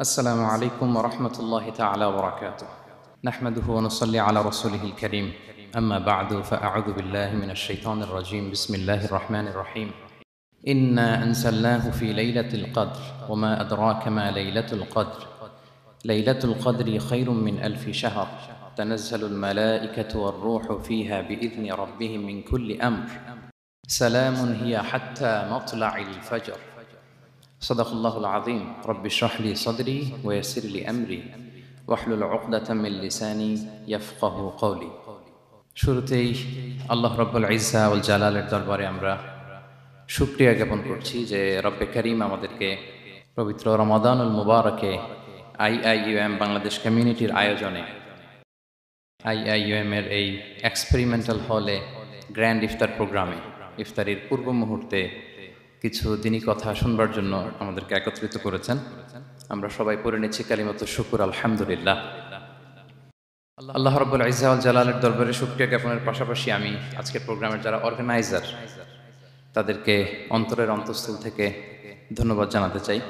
السلام عليكم ورحمة الله تعالى وبركاته. نحمده ونصلي على رسوله الكريم. أما بعد فأعوذ بالله من الشيطان الرجيم. بسم الله الرحمن الرحيم. إنا أنزلناه في ليلة القدر وما أدراك ما ليلة القدر. ليلة القدر خير من ألف شهر. تنزل الملائكة والروح فيها بإذن ربهم من كل أمر. سلام هي حتى مطلع الفجر. সদাকুল্লাহুল আজিম রব্বি শাহলি সদরি ওয়াসিরলি আমরি ওয়াহলুল উকদাতাম মিন লিসানি ইয়াফকাহু কওলি শুরুতেই আল্লাহ রব্বুল ইজ্জা উল জালালের দরবারে আমরা সুক্রিয়া জ্ঞাপন করছি যে রব্বে করিম আমাদেরকে পবিত্র রমাদানুল মুবারকে I I U M Bangladesh কমিউনিটির আয়োজনে আই আই আইআইইউএম এর এই এক্সপেরিমেন্টাল হলে গ্র্যান্ড ইফতার প্রোগ্রামে ইফতারির পূর্ব মুহূর্তে কিছু দিনই কথা শুনবার জন্য আমাদেরকে একত্রিত করেছেন। আমরা সবাই পড়ে নিচ্ছি কালিমত শুকুর, আলহামদুলিল্লাহ। আল্লাহ রব্বুল ইজাউল জালালের দরবারে শুক্রিয়া জ্ঞাপনের পাশাপাশি আমি আজকের প্রোগ্রামের যারা অর্গানাইজার, তাদেরকে অন্তরের অন্তঃস্থল থেকে ধন্যবাদ জানাতে চাই।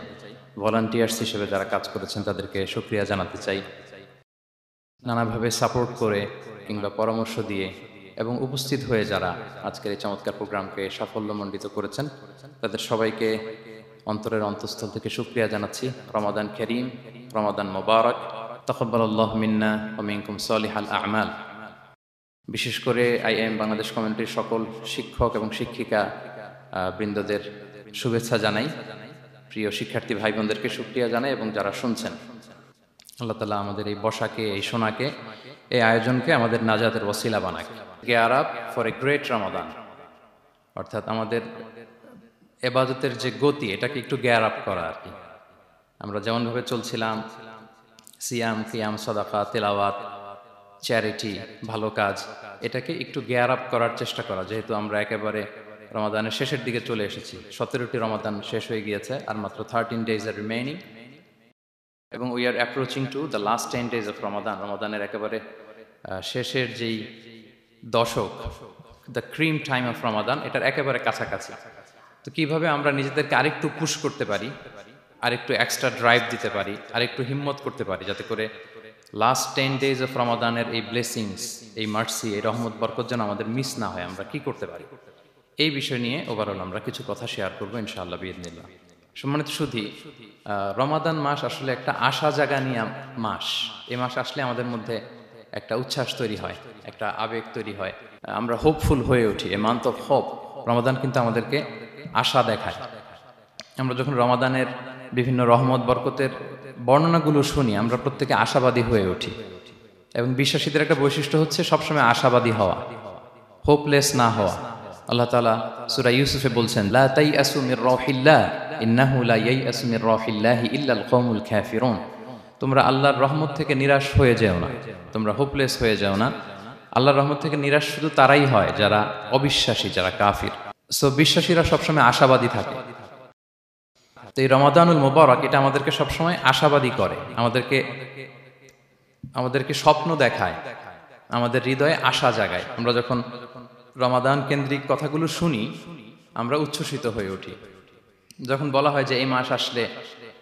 ভলান্টিয়ার্স হিসেবে যারা কাজ করেছেন, তাদেরকে শুক্রিয়া জানাতে চাই। নানাভাবে সাপোর্ট করে কিংবা পরামর্শ দিয়ে এবং উপস্থিত হয়ে যারা আজকের এই চমৎকার প্রোগ্রামকে সাফল্যমণ্ডিত করেছেন, তাদের সবাইকে অন্তরের অন্তঃস্থল থেকে শুক্রিয়া জানাচ্ছি। রমাদান করিম, রমাদান মোবারক। তকব্বাল্লাহ মিন্না ওমিনকুম সলিহাল আমাল। বিশেষ করে আইএম বাংলাদেশ কমিউনিটির সকল শিক্ষক এবং শিক্ষিকা বৃন্দদের শুভেচ্ছা জানাই। প্রিয় শিক্ষার্থী ভাই বোনদেরকে সুক্রিয়া জানাই এবং যারা শুনছেন, আল্লাহ তালা আমাদের এই বসাকে, এই সোনাকে, এই আয়োজনকে আমাদের নাজাদের ওসিলা বানাক। Gear up for a great Ramadan অর্থাৎ আমাদের এবাদতের যে গতি, এটাকে একটু গেয়ার আপ করা আর কি। আমরা যেমনভাবে চলছিলাম, সিয়াম, কিয়াম, সদাকা, তেলাওয়াত চ্যারিটি ভালো কাজ, এটাকে একটু গেয়ার আপ করার চেষ্টা করা। যেহেতু আমরা একেবারে রমাদানের শেষের দিকে চলে এসেছি, সতেরোটি রমাদান শেষ হয়ে গিয়েছে, আর মাত্র থার্টিন ডেজ আর রিমেইনিং এবং we are approaching to the last ten days of Ramadan রমাদানের একেবারে শেষের যেই দশক the cream time of Ramadan এটার একেবারে কাছাকাছি। তো কীভাবে আমরা নিজেদেরকে আরেকটু পুশ করতে পারি, আরেকটু এক্সট্রা ড্রাইভ দিতে পারি, আরেকটু হিম্মত করতে পারি, যাতে করে লাস্ট টেন ডেজ অফ রমাদানের এই ব্লেসিংস এই মার্সি এই রহমত, বরকত যেন আমাদের মিস না হয়, আমরা কি করতে পারি? এই বিষয় নিয়ে ওভারঅল আমরা কিছু কথা শেয়ার করব, ইনশাআল্লাহ বিদিনিল্লাহ সম্মানিত সুধি রমাদান মাস আসলে একটা আশা জাগা নিয়ে মাস। এই মাস আসলে আমাদের মধ্যে একটা উচ্ছ্বাস তৈরি হয়, একটা আবেগ তৈরি হয়। আমরা হোপফুল হয়ে উঠি, a month of hope Ramadan কিন্তু আমাদেরকে আশা দেখায়। আমরা যখন রমাদানের বিভিন্ন রহমত, বরকতের বর্ণনাগুলো শুনি, আমরা প্রত্যেকে আশাবাদী হয়ে উঠি। এবং বিশ্বাসীদের একটা বৈশিষ্ট্য হচ্ছে সবসময় আশাবাদী হওয়া হোপলেস না হওয়া। আল্লাহ তালা সুরা ইউসুফে বলছেন, লা তাই আসুমির রহিল্লাহ, ইন্নাহু লা ইয়াই আসুমির রহিল্লাহি ইল্লাল কওমুল কাফিরুন। তোমরা আল্লাহর রহমত থেকে নিরাশ হয়ে যেও না। তোমরা হোপলেস হয়ে যাও না। আল্লাহর রহমত থেকে নিরাশ শুধু তারাই হয়, যারা অবিশ্বাসী, যারা কাফির। সো বিশ্বাসীরা সবসময় আশাবাদী থাকে। তো এই রমাদানুল মোবারক, এটা আমাদেরকে সবসময় আশাবাদী করে। আমাদেরকে আমাদেরকে স্বপ্ন দেখায়। আমাদের হৃদয়ে আশা জাগায়। আমরা যখন রমাদান কেন্দ্রিক কথাগুলো শুনি, আমরা উচ্ছ্বসিত হয়ে উঠি। যখন বলা হয় যে, এই মাস আসলে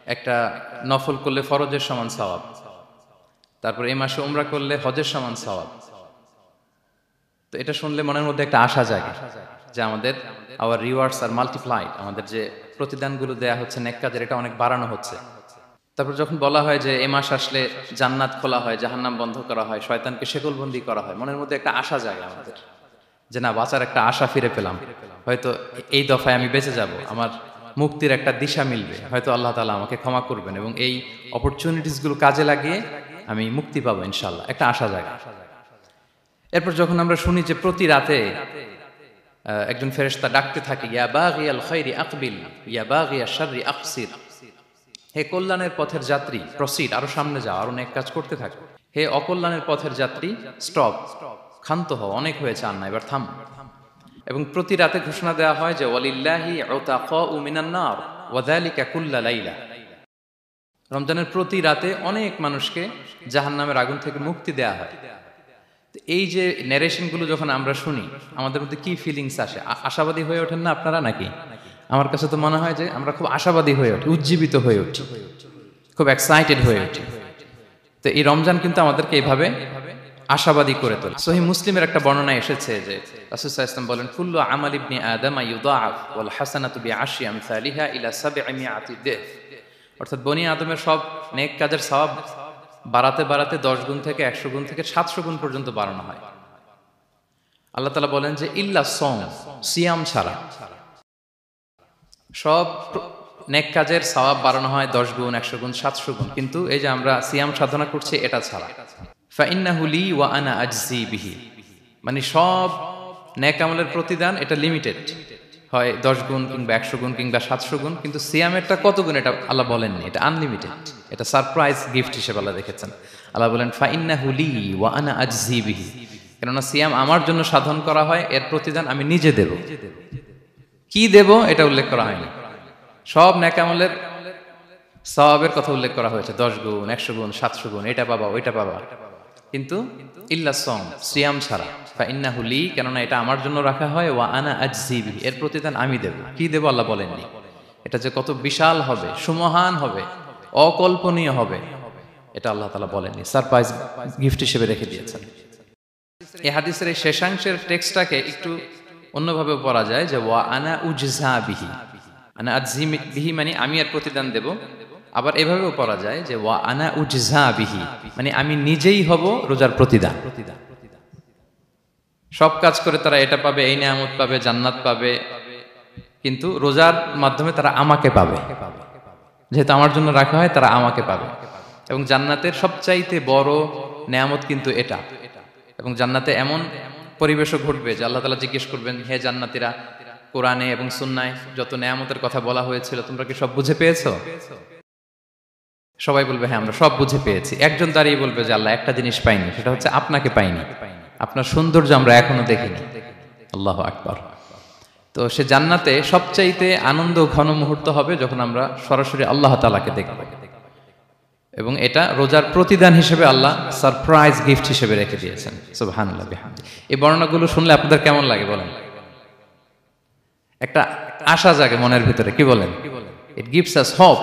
একটা নফল করলে ফরজের সমান সওয়াব। তারপর এই মাসে উমরা করলে হজের সমান সওয়াব। তো এটা শুনলে মনের মধ্যে একটা আশা জাগে যে আমাদের আওয়ার রিওয়ার্ডস আর মাল্টিপ্লাইড আমাদের যে প্রতিদানগুলো দেয়া হচ্ছে, নেক কাজের, এটা অনেক বাড়ানো হচ্ছে। তারপর যখন বলা হয় যে এ মাস আসলে জান্নাত খোলা হয়, জাহান্নাম বন্ধ করা হয়, শয়তানকে শেকলবন্দি করা হয়, মনের মধ্যে একটা আশা জাগে আমাদের। যে না, বাঁচার একটা আশা ফিরে পেলাম। হয়তো এই দফায় আমি বেঁচে যাব, আমার মুক্তির একটা দিশা মিলবে। হয়তো আল্লাহ তালা আমাকে ক্ষমা করবেন এবং এই অপরচুনিটিসগুলো কাজে লাগিয়ে আমি মুক্তি পাবো ইনশাল্লাহ একটা আশা জায়গা এরপর যখন আমরা শুনি যে প্রতি রাতে একজন ফেরেস্তা ডাকতে থাকে, ইয়া বাগিয়াল খৈরি আকবিল, ইয়া বাগিয়া শাররি আকসির। হে কল্যাণের পথের যাত্রী প্রসিড আরও সামনে যাও, আরও অনেক কাজ করতে থাকো। হে অকল্যাণের পথের যাত্রী স্টপ ক্ষান্ত হও, অনেক হয়েছে আর না এবার থাম। এবং প্রতি রাতে ঘোষণা দেওয়া হয় যে, ওয়ালিল্লাহি আউতাকু মিনান ওয়াযালিকা কুল্লা লাইলা। রমজানের প্রতি রাতে অনেক মানুষকে জাহান্নামের আগুন থেকে মুক্তি দেয়া হয়। এই যে ন্যারেশনগুলো যখন আমরা শুনি, আমাদের মধ্যে কি ফিলিংস আসে? আশাবাদী হয়ে ওঠেন না আপনারা নাকি? আমার কাছে তো মনে হয় যে, আমরা খুব আশাবাদী হয়ে উঠি, উজ্জীবিত হয়ে উঠি, খুব এক্সাইটেড হয়ে উঠি। তো এই রমজান কিন্তু আমাদেরকে এইভাবে আশাবাদী করে তোলে। সহি মুসলিমের একটা বর্ণনা এসেছে যে রাসূলুল্লাহ ইসলাম বলেন, কুল্লু আমাল ইবনি আদম ইউদাআফ ওয়াল হাসানাতু বিআশরি আমসালিহা ইলা সাব'i মিআতি দিফ অর্থাৎ বনি আদমের সব নেক কাজের সওয়াব বাড়াতে বাড়াতে দশ গুণ থেকে একশো গুণ থেকে সাতশো গুণ পর্যন্ত বাড়ানো হয়। আল্লাহ তালা বলেন যে, ইল্লা সং সিয়াম ছাড়া। সব নেক কাজের সওয়াব বাড়ানো হয় দশ গুণ, একশো গুণ, সাতশো গুণ। কিন্তু এই যে আমরা সিয়াম সাধনা করছি, এটা ছাড়া। ফাইন্নাহুলি ওয়া আনা আজজি বিহি। মানে সব নেক আমলের প্রতিদান এটা লিমিটেড হয় দশ গুণ কিংবা একশো গুণ কিংবা সাতশো গুণ, কিন্তু সিয়ামেরটা কত গুণ এটা আল্লাহ বলেননি, এটা আনলিমিটেড এটা সারপ্রাইজ গিফট হিসেবে আল্লাহ রেখেছেন আল্লাহ বলেন ফাইন্নাহুলি ওয়া আনা আজজি বিহি। কেননা সিয়াম আমার জন্য সাধন করা হয়, এর প্রতিদান আমি নিজে দেব। কি দেব এটা উল্লেখ করা হয়নি। সব ন্যাকামলের সবাবের কথা উল্লেখ করা হয়েছে। দশ গুণ, একশো গুণ, সাতশো গুণ, এটা পাবা, ওইটা পাবা। কিন্তু ইল্লা সম সিয়াম ছাড়া। বা ইন্না হুলি কেননা এটা আমার জন্য রাখা হয়, ওয়া আনা আজজিবি এর প্রতিদান আমি দেব। কি দেব আল্লাহ বলেননি? এটা যে কত বিশাল হবে, সুমহান হবে, অকল্পনীয় হবে, এটা আল্লাহ তালা বলেননি। সারপ্রাইজ গিফট হিসেবে রেখে দিয়েছেন। এই হাদিসের এই শেষাংশের টেক্সটটাকে একটু অন্যভাবে পড়া যায় যে, ওয়া আনা উজজা বিহি। আনা আজি বিহি মানে আমি আর প্রতিদান দেব। আবার এভাবেও পড়া যায় যে ওয়া আনা উজজা বিহি মানে আমি নিজেই হব রোজার প্রতিদান। সব কাজ করে তারা এটা পাবে, এই নিয়ামত পাবে, জান্নাত পাবে, কিন্তু রোজার মাধ্যমে তারা আমাকে পাবে। যেহেতু আমার জন্য রাখা হয়, তারা আমাকে পাবে। এবং জান্নাতের সবচাইতে বড় নেয়ামত কিন্তু এটা। এবং জান্নাতে এমন পরিবেশও ঘটবে যে আল্লাহ তালা জিজ্ঞেস করবেন, হে জান্নাতিরা, কোরআনে এবং সুন্নায় যত নেয়ামতের কথা বলা হয়েছিল, তোমরা কি সব বুঝে পেয়েছ? সবাই বলবে হ্যাঁ আমরা সব বুঝে পেয়েছি। একজন দাঁড়িয়ে বলবে যে, আল্লাহ, একটা জিনিস পাইনি, সেটা হচ্ছে আপনাকে পাইনি। আপনার সৌন্দর্য আমরা এখনও দেখিনি। আল্লাহ আকবর। তো সে জান্নাতে সবচাইতে আনন্দ ঘন মুহূর্ত হবে যখন আমরা সরাসরি আল্লাহ তালাকে দেখব। এবং এটা রোজার প্রতিদান হিসেবে আল্লাহ সারপ্রাইজ গিফট হিসেবে রেখে দিয়েছেন। এই বর্ণনাগুলো শুনলে আপনাদের কেমন লাগে বলেন? একটা আশা জাগে মনের ভিতরে, কি বলেন? It gives us hope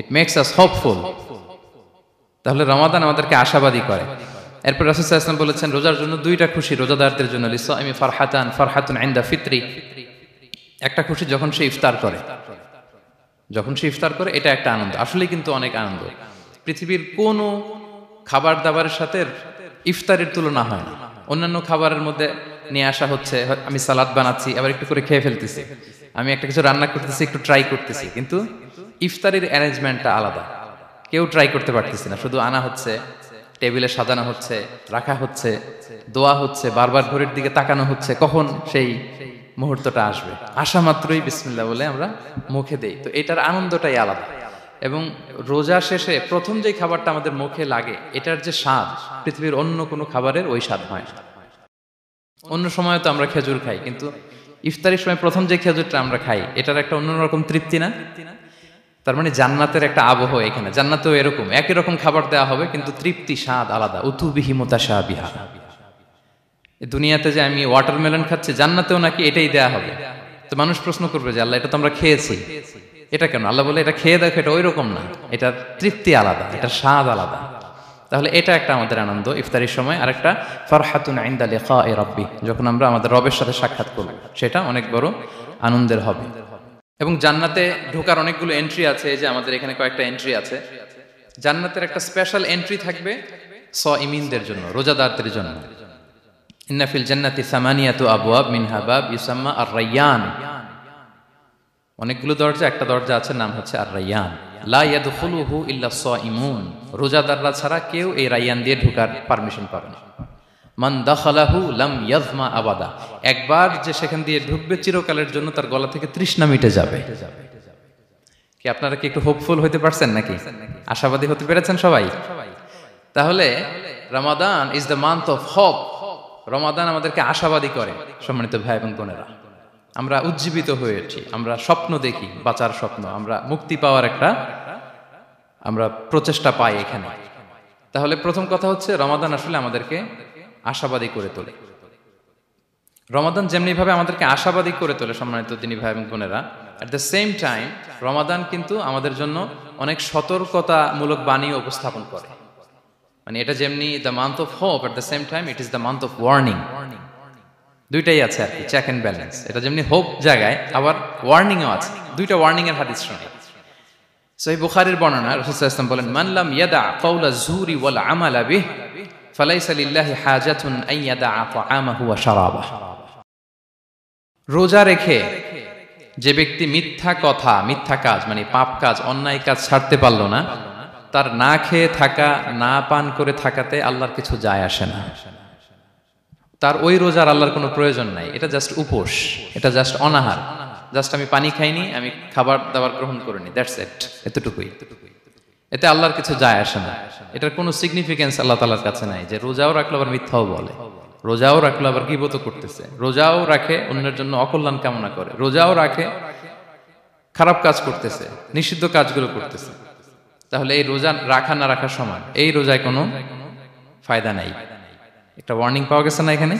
it makes us hopeful তাহলে রমাদান আমাদেরকে আশাবাদী করে। এরপর রাসুল ইসলাম বলেছেন, রোজার জন্য দুইটা খুশি রোজাদারদের জন্য আমি ফারহাতান ফারহাতুন আইন্দা ফিত্রি একটা খুশি যখন সে ইফতার করে। যখন সে ইফতার করে, এটা একটা আনন্দ। আসলে কিন্তু অনেক আনন্দ। পৃথিবীর কোনো খাবার দাবারের সাথে ইফতারের তুলনা হয় না। অন্যান্য খাবারের মধ্যে নিয়ে আসা হচ্ছে, আমি সালাদ বানাচ্ছি, আবার একটু করে খেয়ে ফেলতেছি। আমি একটা কিছু রান্না করতেছি, একটু ট্রাই করতেছি। কিন্তু ইফতারের অ্যারেঞ্জমেন্টটা আলাদা। কেউ ট্রাই করতে পারতেছি না। শুধু আনা হচ্ছে, টেবিলে সাজানো হচ্ছে, রাখা হচ্ছে, দোয়া হচ্ছে, বারবার ঘড়ির দিকে তাকানো হচ্ছে, কখন সেই মুহূর্তটা আসবে। আসা মাত্রই বিসমিল্লা বলে আমরা মুখে দেই। তো এটার আনন্দটাই আলাদা। এবং রোজা শেষে প্রথম যে খাবারটা আমাদের মুখে লাগে, এটার যে স্বাদ, পৃথিবীর অন্য কোনো খাবারের ওই স্বাদ হয় অন্য সময় তো আমরা খেজুর খাই, কিন্তু ইফতারির সময় প্রথম যে খেজুরটা আমরা খাই, এটার একটা অন্যরকম তৃপ্তি না? তার মানে জান্নাতের একটা আবহ এখানে। জান্নাতেও এরকম। একই রকম খাবার দেওয়া হবে, কিন্তু তৃপ্তি স্বাদ আলাদা। উতু বিহিমতা শাহ বিহা দুনিয়াতে যে আমি ওয়াটারমেলন খাচ্ছি, জান্নাতেও নাকি এটাই দেয়া হবে। তো মানুষ প্রশ্ন করবে যে, আল্লাহ, এটা তো আমরা খেয়েছি। এটা কেন? আল্লাহ বলে, এটা খেয়ে দেখো, এটা ওই রকম না। এটা তৃপ্তি আলাদা, এটা স্বাদ আলাদা। তাহলে এটা একটা আমাদের আনন্দ, ইফতারির সময়। আর একটা ফারহাতুন আইন্দা লেখা এ রব্বি। যখন আমরা আমাদের রবের সাথে সাক্ষাৎ করব, সেটা অনেক বড় আনন্দের হবে। এবং জান্নাতে ঢোকার অনেকগুলো এন্ট্রি আছে যে আমাদের এখানে কয়েকটা এন্ট্রি আছে। জান্নাতের একটা স্পেশাল এন্ট্রি থাকবে স ইমিনদের জন্য, রোজাদারদের জন্য। ইন্নাফিল জান্নাতি সামানিয়াতু আবওয়াব মিনহা বাব ইউসাম্মা আর রাইয়ান অনেকগুলো দরজা, একটা দরজা আছে, নাম হচ্ছে আর রাইয়ান লা ইয়াদখুলুহু ইল্লা ইমুন রোজাদাররা ছাড়া কেউ এই রাইয়ান দিয়ে ঢোকার পারমিশন পাবে না। মান দাখালাহু লাম ইয়াজমা আবাদা। একবার যে সেখান দিয়ে ঢুকবে চিরকালের জন্য তার গলা থেকে তৃষ্ণা মিটে যাবে। কি আপনারা কি একটু হোপফুল হতে পারছেন নাকি? আশাবাদী হতে পেরেছেন সবাই? তাহলে Ramadan is the month of hope Ramadan আমাদেরকে আশাবাদী করে, সম্মানিত ভাই এবং বোনেরা। আমরা উজ্জীবিত হয়ে উঠি, আমরা স্বপ্ন দেখি, বাঁচার স্বপ্ন, আমরা মুক্তি পাওয়ার একটা, আমরা প্রচেষ্টা পাই এখানে। তাহলে প্রথম কথা হচ্ছে, রমাদান আসলে আমাদেরকে আশাবাদী করে তোলে। রমাদান যেমনি ভাবে আমাদেরকে আশাবাদী করে তোলে সম্মানিত তিনি ভাই এবং বোনেরা at the same time Ramadan কিন্তু আমাদের জন্য অনেক সতর্কতামূলক বাণী উপস্থাপন করে। মানে এটা যেমনি the month of hope at the same time it is the month of warning দুইটাই আছে আর কি চেক অ্যান্ড ব্যালেন্স এটা যেমনি হোপ জায়গায়, আবার ওয়ার্নিংও আছে। দুইটা ওয়ার্নিং এর হাদিস শোনাই। সহি বুখারীর বর্ণনা রাসূলুল্লাহ সাল্লাল্লাহু বলেন, মান লাম ইয়াদা কাওলা জুরি ওয়াল আমালা বিহ রোজা রেখে যে ব্যক্তি মিথ্যা কথা, মিথ্যা কাজ মানে পাপ কাজ, অন্যায় কাজ ছাড়তে পারল না, তার না খেয়ে থাকা, না পান করে থাকাতে আল্লাহর কিছু যায় আসে না। তার ওই রোজার আল্লাহর কোনো প্রয়োজন নাই। এটা জাস্ট উপোস, এটা জাস্ট অনাহার। জাস্ট আমি পানি খাইনি, আমি খাবার দাবার গ্রহণ করিনি দ্যাটস এট এতটুকুই এতটুকুই। এতে আল্লাহর কিছু যায় আসে না। এটার কোনো সিগনিফিকেন্স আল্লাহ তালার কাছে নাই যে রোজাও রাখল আবার মিথ্যাও বলে। রোজাও রাখল আবার গিবত করতেছে। রোজাও রাখে অন্যের জন্য অকল্যাণ কামনা করে। রোজাও রাখে খারাপ কাজ করতেছে, নিষিদ্ধ কাজগুলো করতেছে। তাহলে এই রোজা রাখা না রাখার সমান এই রোজায় কোনো ফায়দা নাই। একটা ওয়ার্নিং পাওয়া গেছে না এখানে?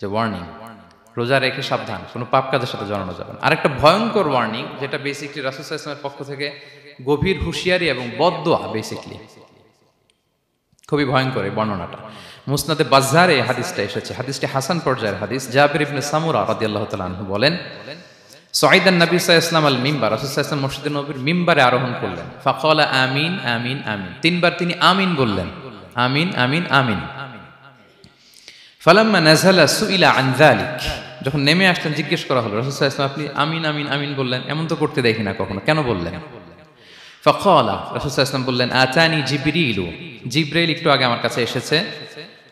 যে ওয়ার্নিং রোজা রেখে সাবধান, কোনো পাপ কাজের সাথে জড়ানো যাবে না। আরেকটা ভয়ঙ্কর ওয়ার্নিং যেটা বেসিকলি ইসলামের পক্ষ থেকে গভীর হুঁশিয়ারি এবং বদোয়া বেসিকলি খুবই ভয়ঙ্কর এই বর্ণনাটা। মুসনাদে বাজারে হাদিসটা এসেছে। হাদিসটি হাসান পর্যায়ের হাদিস। জাবির ইবনে সামুরা রাদিয়াল্লাহু তাআলা আনহু বলেন সাইদান নবী ইসলাম আল মিম্বার সাল্লাল্লাহু মসজিদে নবীর মিম্বারে আরোহণ করলেন। ফাকালা, আমিন আমিন আমিন তিনবার তিনি আমিন বললেন। আমিন আমিন আমিন ফালাম্মা নাজালা সুইলা আন যালিক। যখন নেমে আসলেন, জিজ্ঞেস করা হলো, রাসূল সাল্লাল্লাহু আপনি আমিন আমিন আমিন বললেন? এমন তো করতে দেখি না কখনো। কেন বললেন? ফকালা রাসূল সাল্লাল্লাহু বললেন, আতানি জিবরিলু। জিব্রাইল একটু আগে আমার কাছে এসেছে।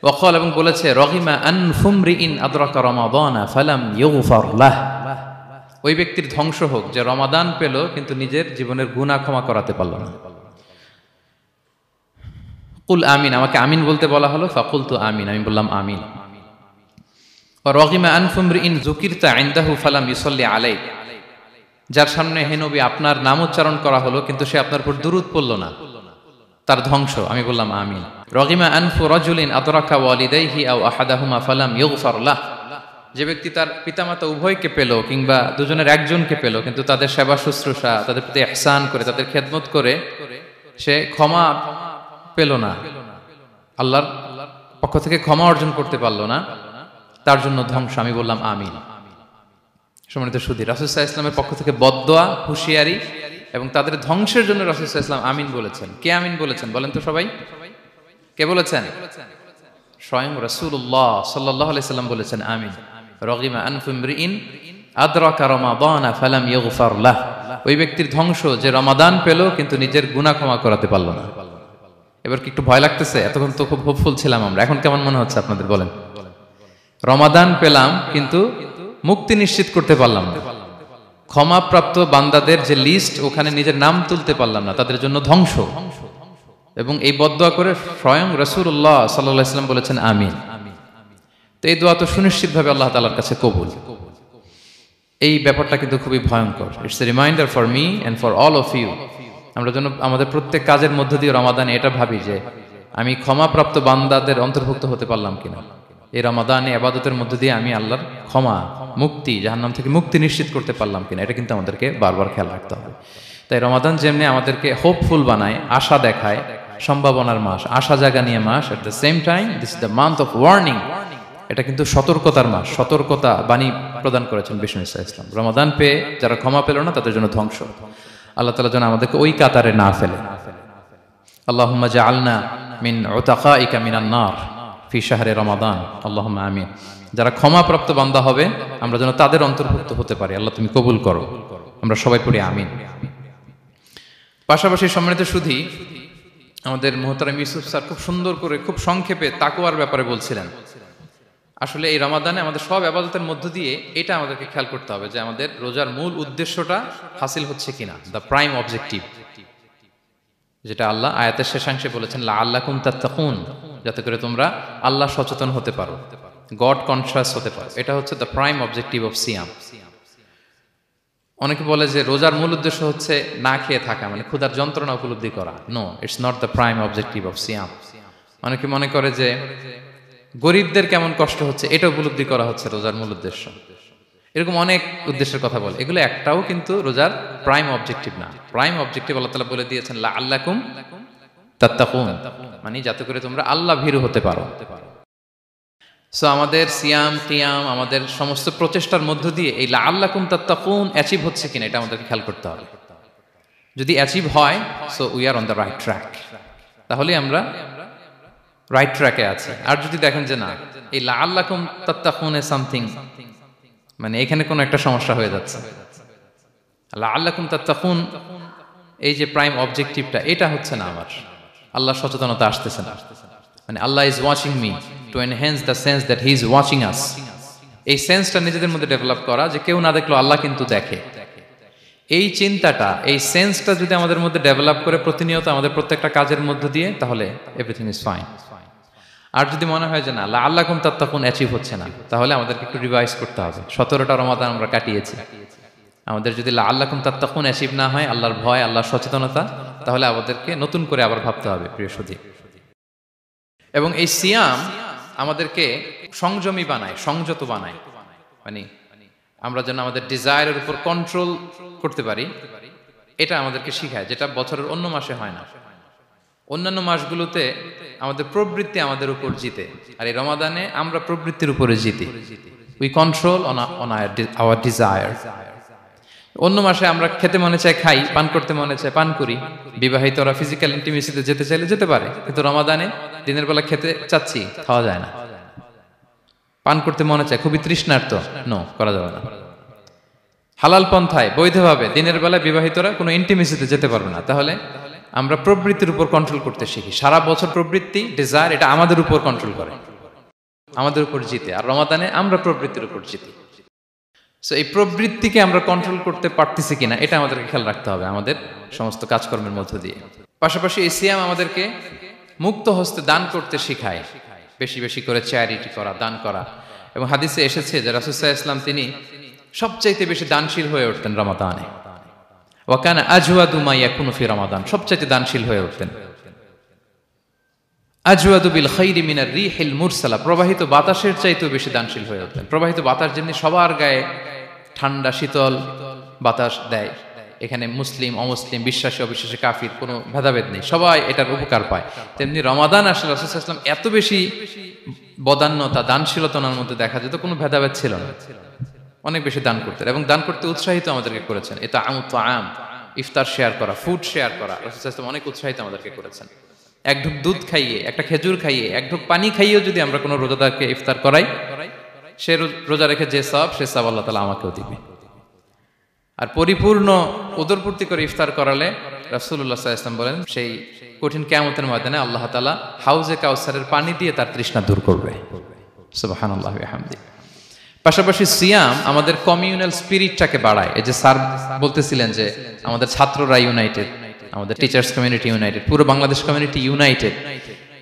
ওয়াকাল এবং বলেছে রহিমা আন ফুমরিইন আদরাকা রমাদানা ফালাম ইউগফার লাহ। ওই ব্যক্তির ধ্বংস হোক, যে রমাদান পেল, কিন্তু নিজের জীবনের গুনাহ ক্ষমা করাতে পারল না। কুল আমিন, আমাকে আমিন বলতে বলা হলো ফাকুল তো আমিন, আমি বললাম আমিন। রহিমা আনফুমরি ইন জুকিরতা আইন্দাহু ফালাম ইসল্লি আলাই যার সামনে হে নবী আপনার নাম উচ্চারণ করা হলো, কিন্তু সে আপনার উপর দুরুদ পড়ল না। তার ধ্বংস। আমি বললাম, আমিন। রহিমা আনফু রজুলিন আতরাকা ওয়ালিদাইহি আও আহাদাহুমা ফালাম ইউগফার লাহ যে ব্যক্তি তার পিতামাতা উভয়কে পেল কিংবা দুজনের একজনকে পেল, কিন্তু তাদের সেবা শুশ্রূষা, তাদের প্রতি এহসান করে, তাদের খেদমত করে সে ক্ষমা পেল না। আল্লাহর পক্ষ থেকে ক্ষমা অর্জন করতে পারল না। তার জন্য ধ্বংস। আমি বললাম, আমিন। সম্মানিত সুদী রাসুসাহ ইসলামের পক্ষ থেকে বদোয়া হুঁশিয়ারি এবং তাদের ধ্বংসের জন্য রাসুসাহ ইসলাম আমিন বলেছেন। কে আমিন বলেছেন বলেন তো সবাই? কে বলেছেন? স্বয়ং রসুল্লাহ সাল্লাহ সাল্লাম বলেছেন, আমিন। রগিমা আনফুমরিন আদরাকা রমাদানা ফালাম ইউগফার লাহ। ওই ব্যক্তির ধ্বংস যে রমাদান পেল, কিন্তু নিজের গুনাহ ক্ষমা করাতে পারল না। এবার কি একটু ভয় লাগতেছে? এতক্ষণ তো খুব হোপফুল ছিলাম আমরা। এখন কেমন মনে হচ্ছে আপনাদের বলেন? রমাদান পেলাম, কিন্তু মুক্তি নিশ্চিত করতে পারলাম না। ক্ষমাপ্রাপ্ত বান্দাদের যে লিস্ট ওখানে নিজের নাম তুলতে পারলাম না, তাদের জন্য ধ্বংস। এবং এই বদয়া করে স্বয়ং রসুল্লাহ সাল্লাহ বলেছেন, আমিন। তো এই দোয়া তো সুনিশ্চিতভাবে আল্লাহ তালার কাছে কবুল। এই ব্যাপারটা কিন্তু খুবই ভয়ঙ্কর। It's a reminder for me and for all of you আমরা যেন আমাদের প্রত্যেক কাজের মধ্য দিয়ে রমাদানে এটা ভাবি যে, আমি ক্ষমাপ্রাপ্ত বান্দাদের অন্তর্ভুক্ত হতে পারলাম কিনা। এই রমাদানে আবাদতের মধ্য দিয়ে আমি আল্লাহর ক্ষমা, মুক্তি, জাহান্নাম থেকে মুক্তি নিশ্চিত করতে পারলাম কিনা, এটা কিন্তু আমাদেরকে বারবার খেয়াল রাখতে হবে। তাই রমাদান যেমনি আমাদেরকে হোপফুল বানায়, আশা দেখায়, সম্ভাবনার মাস, আশা জাগা নিয়ে মাস at the same time this is the month of warning এটা কিন্তু সতর্কতার মাস, সতর্কতা বাণী প্রদান করেছেন বিষ্ণু ইসা ইসলাম। রমাদান পেয়ে যারা ক্ষমা পেল না, তাদের জন্য ধ্বংস। আল্লাহ তালা যেন আমাদেরকে ওই কাতারে না ফেলে। আল্লাহ আলনা মিন ওতাকা ইকা মিনান্নার ফি শাহরে রমাদান আল্লাহ আমিন। যারা ক্ষমাপ্রাপ্ত বান্দা হবে, আমরা যেন তাদের অন্তর্ভুক্ত হতে পারি। আল্লাহ তুমি কবুল করো। আমরা সবাই পড়ি আমিন। পাশাপাশি সম্মানিত সুধি, আমাদের মোহতারাম ইউসুফ স্যার খুব সুন্দর করে, খুব সংক্ষেপে তাকুয়ার ব্যাপারে বলছিলেন। আসলে এই রমাদানে আমাদের সব আবাদতের মধ্য দিয়ে এটা আমাদেরকে খেয়াল করতে হবে যে আমাদের রোজার মূল উদ্দেশ্যটা হাসিল হচ্ছে কিনা দ্য প্রাইম অবজেক্টিভ যেটা আল্লাহ আয়াতের শেষাংশে বলেছেন লা আল্লাহ কুম তাত্তাকুন যাতে করে তোমরা আল্লাহ সচেতন হতে পারো। গড কনসিয়াস হতে পারো। এটা হচ্ছে দ্য প্রাইম অবজেক্টিভ অফ সিয়াম অনেকে বলে যে রোজার মূল উদ্দেশ্য হচ্ছে না খেয়ে থাকা মানে ক্ষুধার যন্ত্রণা উপলব্ধি করা। No it's not the prime objective of সিয়াম অনেকে মনে করে যে গরিবদের কেমন কষ্ট হচ্ছে, এটা উপলব্ধি করা হচ্ছে রোজার মূল উদ্দেশ্য। এরকম অনেক উদ্দেশ্যের কথা বলে। এগুলো একটাও কিন্তু রোজার প্রাইম অবজেক্টিভ না। প্রাইম অবজেক্টিভ আল্লাহ তালা বলে দিয়েছেন লা আল্লাকুম মানে যাতে করে তোমরা আল্লাহ ভীরু হতে পারো। সো আমাদের সিয়াম কিয়াম আমাদের সমস্ত প্রচেষ্টার মধ্য দিয়ে এই লা আল্লাকুম তাত্তাকুন অ্যাচিভ হচ্ছে কিনা এটা আমাদেরকে খেয়াল করতে হবে। যদি অ্যাচিভ হয় so we are on the right track তাহলে আমরা রাইট ট্র্যাকে আছি। আর যদি দেখেন যে না, এই লা আল্লাকুম এ সামথিং মানে এখানে কোনো একটা সমস্যা হয়ে যাচ্ছে। আল্লাহ আল্লাহ আল্লাকুম তাত্তাকুন, এই যে প্রাইম অবজেক্টিভটা এটা হচ্ছে না আমার। আল্লাহ সচেতনতা আসতেছে না। মানে Allah is watching me to enhance the sense that he is watching us এই সেন্সটা নিজেদের মধ্যে ডেভেলপ করা যে কেউ না দেখল আল্লাহ কিন্তু দেখে। এই চিন্তাটা, এই সেন্সটা যদি আমাদের মধ্যে ডেভেলপ করে প্রতিনিয়ত আমাদের প্রত্যেকটা কাজের মধ্য দিয়ে, তাহলে এভরিথিং ইজ ফাইন আর যদি মনে হয় যে না আল্লাহ কুম তখন অ্যাচিভ হচ্ছে না, তাহলে আমাদেরকে একটু রিভাইজ করতে হবে। সতেরোটা রমাদান আমরা কাটিয়েছি। আমাদের যদি আল্লাহ কুম তাত্তাকুন অ্যাচিভ না হয়, আল্লাহর ভয়, আল্লাহর সচেতনতা, তাহলে আমাদেরকে নতুন করে আবার ভাবতে হবে, প্রিয় সুদী এবং এই সিয়াম আমাদেরকে সংযমী বানায়, সংযত বানায়। মানে আমরা যেন আমাদের ডিজায়ারের উপর কন্ট্রোল করতে পারি, এটা আমাদেরকে শিখায়, যেটা বছরের অন্য মাসে হয় না। অন্যান্য মাসগুলোতে আমাদের প্রবৃত্তি আমাদের উপর জিতে। আর এই রমাদানে আমরা প্রবৃত্তির উপরে জিতি। We control on our desire অন্য মাসে আমরা খেতে মনে চায়, খাই, পান করতে মনে চায়, পান করি। বিবাহিতরা ফিজিক্যাল ইন্টিমেসিতে যেতে চাইলে যেতে পারে। কিন্তু রমাদানে দিনের বেলা খেতে চাচ্ছি, খাওয়া যায় না। পান করতে মনে চায়, খুবই তৃষ্ণার্ত। নো করা যাবে না। হালাল পন্থায়, বৈধভাবে দিনের বেলা বিবাহিতরা কোনো ইন্টিমেসিতে যেতে পারবে না। তাহলে আমরা প্রবৃত্তির উপর কন্ট্রোল করতে শিখি। সারা বছর প্রবৃত্তি ডিজায়ার এটা আমাদের উপর কন্ট্রোল করে। আমাদের উপর জিতে। আর রমাদানে আমরা প্রবৃত্তির উপর জিতি। সো এই প্রবৃত্তিকে আমরা কন্ট্রোল করতে পারতেছি কিনা, এটা আমাদেরকে খেয়াল রাখতে হবে আমাদের সমস্ত কাজকর্মের মধ্য দিয়ে। পাশাপাশি এই সিয়াম আমাদেরকে মুক্ত হস্তে দান করতে শিখায়। বেশি বেশি করে চ্যারিটি করা, দান করা। এবং হাদিসে এসেছে যে রাসুসাহ ইসলাম তিনি সবচাইতে বেশি দানশীল হয়ে উঠতেন রমাদানে। ওয়াকানা আজওয়াদু মা ইয়াকুনু ফি রমাদান। সবচাইতে দানশীল হয়ে উঠতেন। আজওয়াদু বিল খাইরি মিনার রিহিল মুরসালা। প্রবাহিত বাতাসের চাইতেও বেশি দানশীল হয়ে উঠতেন। প্রবাহিত বাতাস যেমনি সবার গায়ে ঠান্ডা, শীতল বাতাস দেয়। এখানে মুসলিম, অমুসলিম, বিশ্বাসী, অবিশ্বাসী, কাফির কোনো ভেদাভেদ নেই। সবাই এটার উপকার পায়। তেমনি রমাদান আসলে রাসুলাম এত বেশি বদান্যতা দানশীলতনার মধ্যে দেখা যেত, কোনো ভেদাভেদ ছিল না। অনেক বেশি দান করতেন এবং দান করতে উৎসাহিত আমাদেরকে করেছেন। এটা আম তো আম ইফতার শেয়ার করা ফুড শেয়ার করা অনেক উৎসাহিত আমাদেরকে করেছেন। এক ঢুক দুধ খাইয়ে, একটা খেজুর খাইয়ে, এক ঢুক পানি খাইয়েও যদি আমরা কোনো রোজাদারকে ইফতার করাই, সে রোজা রেখে যে সব, সে সব আল্লাহ তালা আমাকেও দিবে। আর পরিপূর্ণ উদরপূর্তি করে ইফতার করালে রাসুল্লাহ ইসলাম বলেন, সেই কঠিন কেমতের ময়দানে আল্লাহ তালা হাউজে কাউসারের পানি দিয়ে তার তৃষ্ণা দূর করবে। সুবাহান আল্লাহ হামদি পাশাপাশি সিয়াম আমাদের কমিউনাল স্পিরিটটাকে বাড়ায়। এই যে স্যার বলতেছিলেন যে আমাদের ছাত্ররা ইউনাইটেড আমাদের টিচার্স কমিউনিটি ইউনাইটেড পুরো বাংলাদেশ কমিউনিটি ইউনাইটেড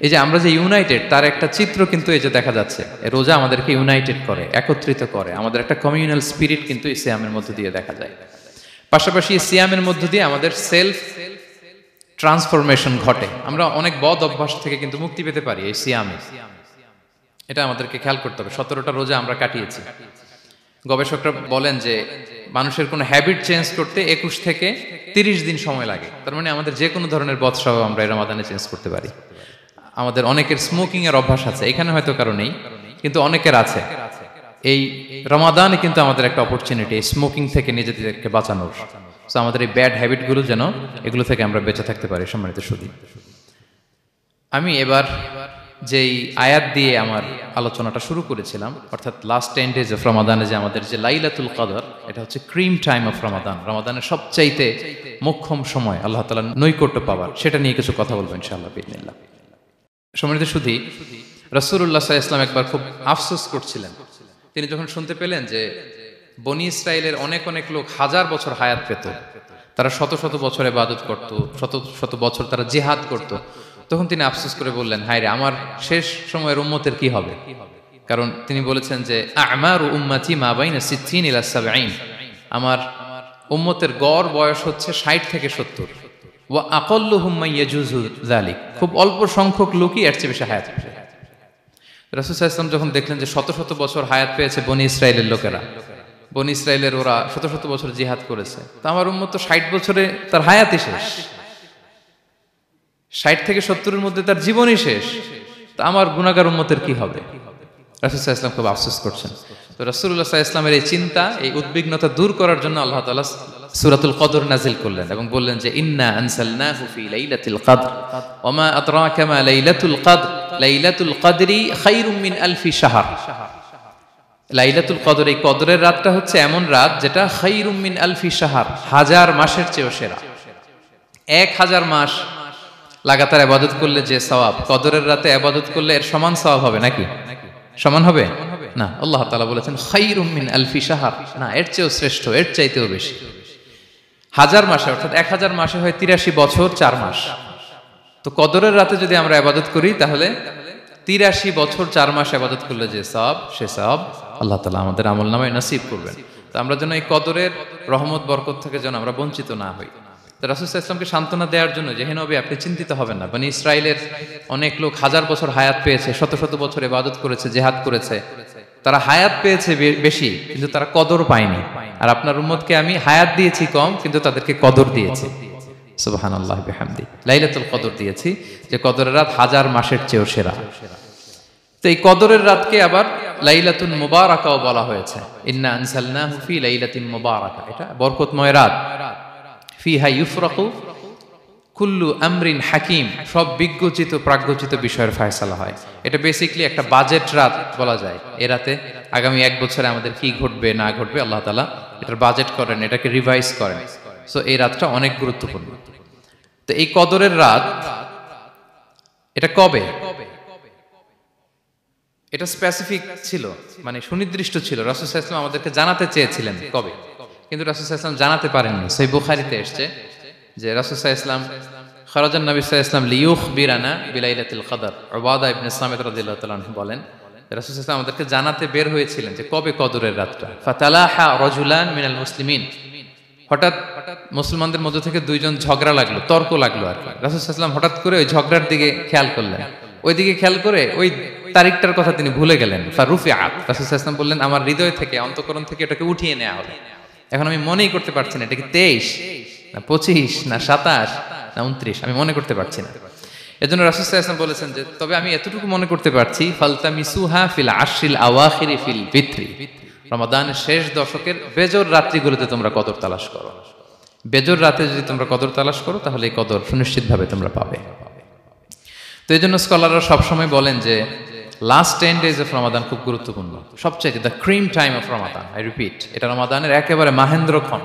এই যে আমরা যে ইউনাইটেড তার একটা চিত্র কিন্তু এই যে দেখা যাচ্ছে রোজা আমাদেরকে ইউনাইটেড করে, একত্রিত করে। আমাদের একটা কমিউনাল স্পিরিট কিন্তু এই সিয়ামের মধ্য দিয়ে দেখা যায়। পাশাপাশি সিয়ামের মধ্য দিয়ে আমাদের সেলফ ট্রান্সফরমেশন ঘটে। আমরা অনেক বদ অভ্যাস থেকে কিন্তু মুক্তি পেতে পারি এই সিয়ামে। এটা আমাদেরকে খেয়াল করতে হবে। সতেরোটা রোজা আমরা কাটিয়েছি। গবেষকরা বলেন যে মানুষের কোনো হ্যাবিট চেঞ্জ করতে একুশ থেকে তিরিশ দিন সময় লাগে। তার মানে আমাদের যে কোনো ধরনের বৎসব আমরা এই রমাদানে চেঞ্জ করতে পারি। আমাদের অনেকের স্মোকিং এর অভ্যাস আছে, এখানে হয়তো কারও নেই, কিন্তু অনেকের আছে। এই রমাদানে কিন্তু আমাদের একটা অপরচুনিটি স্মোকিং থেকে নিজেদেরকে বাঁচানোর। তো আমাদের এই ব্যাড হ্যাবিটগুলো যেন এগুলো থেকে আমরা বেঁচে থাকতে পারি, সম্মানিত শুধু আমি এবার যেই আয়াত দিয়ে আমার আলোচনাটা শুরু করেছিলাম, অর্থাৎ লাস্ট টেন ডেজ অফ রমাদানে যে আমাদের যে লাইলাতুল কাদর, এটা হচ্ছে ক্রিম টাইম অফ রমাদান রমাদানের সবচাইতে মোক্ষম সময় আল্লাহ তালা নৈকট্য পাওয়ার, সেটা নিয়ে কিছু কথা বলব ইনশাআল্লাহ বিদিনিল্লাহ সম্মানিত শুধু রসুল্লাহ ইসলাম একবার খুব আফসোস করছিলেন। তিনি যখন শুনতে পেলেন যে বনি ইসরায়েলের অনেক অনেক লোক হাজার বছর হায়াত পেত, তারা শত শত বছর এবাদত করত, শত শত বছর তারা জিহাদ করত তখন তিনি আফসোস করে বললেন, হায় রে, আমার শেষ সময়ের উম্মতের কি হবে? কারণ তিনি বলেছেন যে, আমার উম্মাতি মা বাইনা সিদ্ধিন ইলাসাবাইন আমার উম্মতের গড় বয়স হচ্ছে ষাট থেকে সত্তর। ও আকল্লু হুম্মা ইয়াজুজু জালিক খুব অল্প সংখ্যক লোকই এর চেয়ে বেশি হায়াত রাসুল ইসলাম যখন দেখলেন যে শত শত বছর হায়াত পেয়েছে বনি ইসরায়েলের লোকেরা, বনি ইসরায়েলের ওরা শত শত বছর জিহাদ করেছে, তো আমার উম্মত তো ষাট বছরে তার হায়াতই শেষ। ষাট থেকে সত্তরের মধ্যে তার জীবনই শেষ। তা আমার গুণাগার উম্মতের কি হবে? রাসুল্লাহ ইসলাম খুব আফসোস করছেন। তো রাসুল্লাহ ইসলামের এই চিন্তা, এই উদ্বিগ্নতা দূর করার জন্য আল্লাহ তালা সুরাতুল কদর নাজিল করলেন এবং বললেন যে, ইন্না আনসালনাহু ফি লাইলাতিল কদর ওমা আদরাকা মা লাইলাতুল কদর, লাইলাতুল কদরি খায়রুম মিন আলফি শাহর। লাইলাতুল কদর, এই কদরের রাতটা হচ্ছে এমন রাত যেটা খায়রুম মিন আলফি শাহর, হাজার মাসের চেয়েও সেরা। এক হাজার মাস লাগাতার আবাদত করলে যে সওয়াব, কদরের রাতে আবাদত করলে এর সমান সওয়াব হবে নাকি? সমান হবে? না, আল্লাহ তাআলা বলেছেন খায়রুম মিন আলফি শাহর। না, এর চেয়েও শ্রেষ্ঠ, এর চাইতেও বেশি। হাজার মাসে, অর্থাৎ এক হাজার মাসে হয় তিরাশি বছর চার মাস। তো কদরের রাতে যদি আমরা আবাদত করি, তাহলে তিরাশি বছর চার মাস আবাদত করলে যে সব সে সব আল্লাহ তালা আমাদের আমল নামায় নসিব করবেন। তো আমরা যেন এই কদরের রহমত, বরকত থেকে যেন আমরা বঞ্চিত না হই। ইসলামকে সান্ত্বনা দেওয়ার জন্য যে নবী, আপনি চিন্তিত হবেন না। মানে ইসরায়েলের অনেক লোক হাজার বছর হায়াত পেয়েছে, শত শত বছর এবাদত করেছে, জেহাদ করেছে। তারা হায়াত পেয়েছে বেশি, কিন্তু তারা কদর পায়নি। আর আপনার উম্মতকে আমি হায়াত দিয়েছি কম, কিন্তু তাদেরকে কদর দিয়েছি। সুবাহান কদর দিয়েছি, যে কদরের রাত হাজার মাসের চেয়েও সেরা। তো এই কদরের রাতকে আবার লাইলাতুন বলা হয়েছে। ইন্না আনসালনাহু ফি লাইলাতিন মুবারাকা। এটা বরকতময় রাত। ফিহা ইউফরাকু কুল্লু আমরিন হাকিম, সব বিজ্ঞচিত, প্রাজ্ঞচিত বিষয়ের ফায়সালা হয়। এটা বেসিকলি একটা বাজেট রাত বলা যায়। এ রাতে আগামী এক বছরে আমাদের কি ঘটবে, না ঘটবে, আল্লাহ তালা এটার বাজেট করেন, এটাকে রিভাইজ করেন। সো এই রাতটা অনেক গুরুত্বপূর্ণ। তো এই কদরের রাত, এটা কবে? এটা স্পেসিফিক ছিল মানে সুনির্দিষ্ট ছিল। রাসুল ইসলাম আমাদেরকে জানাতে চেয়েছিলেন কবে? কিন্তু রাসুল ইসলাম জানাতে পারেননি সেই বুখারিতে এসছে যে রাসুসাহ ইসলাম খরাজান নবী ইসলাম লিউখ বিরানা বিলাইলাতুল কদর। ওবাদা ইবনে সামেদ রাদিল্লাহ বলেন রাসুল ইসলাম আমাদেরকে জানাতে বের হয়েছিলেন যে কবে কদরের রাতটা। ফাতালাহা রজুলান মিনাল মুসলিমিন। হঠাৎ মুসলমানদের মধ্যে থেকে দুইজন ঝগড়া লাগল, তর্ক লাগল আর কি। রাসুল হঠাৎ করে ওই ঝগড়ার দিকে খেয়াল করলেন। ওই দিকে খেয়াল করে ওই তারিখটার কথা তিনি ভুলে গেলেন। ফারুফি আত রাসুল ইসলাম বললেন, আমার হৃদয় থেকে, অন্তকরণ থেকে এটাকে উঠিয়ে নেওয়া হলো এখন আমি মনেই করতে পারছি না, এটা কি তেইশ, না পঁচিশ, না সাতাশ, না উনত্রিশ, আমি মনে করতে পারছি না। এজন্য রাসুসাহ ইসলাম বলেছেন যে, তবে আমি এতটুকু মনে করতে পারছি ফালতা মিসুহা ফিল আশিল আওয়াখিরি ফিল বিত্রি রমাদানের শেষ দশকের বেজর রাত্রিগুলোতে তোমরা কদর তালাশ করো। বেজর রাতে যদি তোমরা কদর তালাশ করো, তাহলে এই কদর সুনিশ্চিতভাবে তোমরা পাবে। তো এই জন্য স্কলাররা সবসময় বলেন যে last ten days of Ramadan খুব গুরুত্বপূর্ণ। সবচাইতে the cream time of Ramadan I repeat এটা রমাদানের একেবারে মাহেন্দ্র ক্ষণ।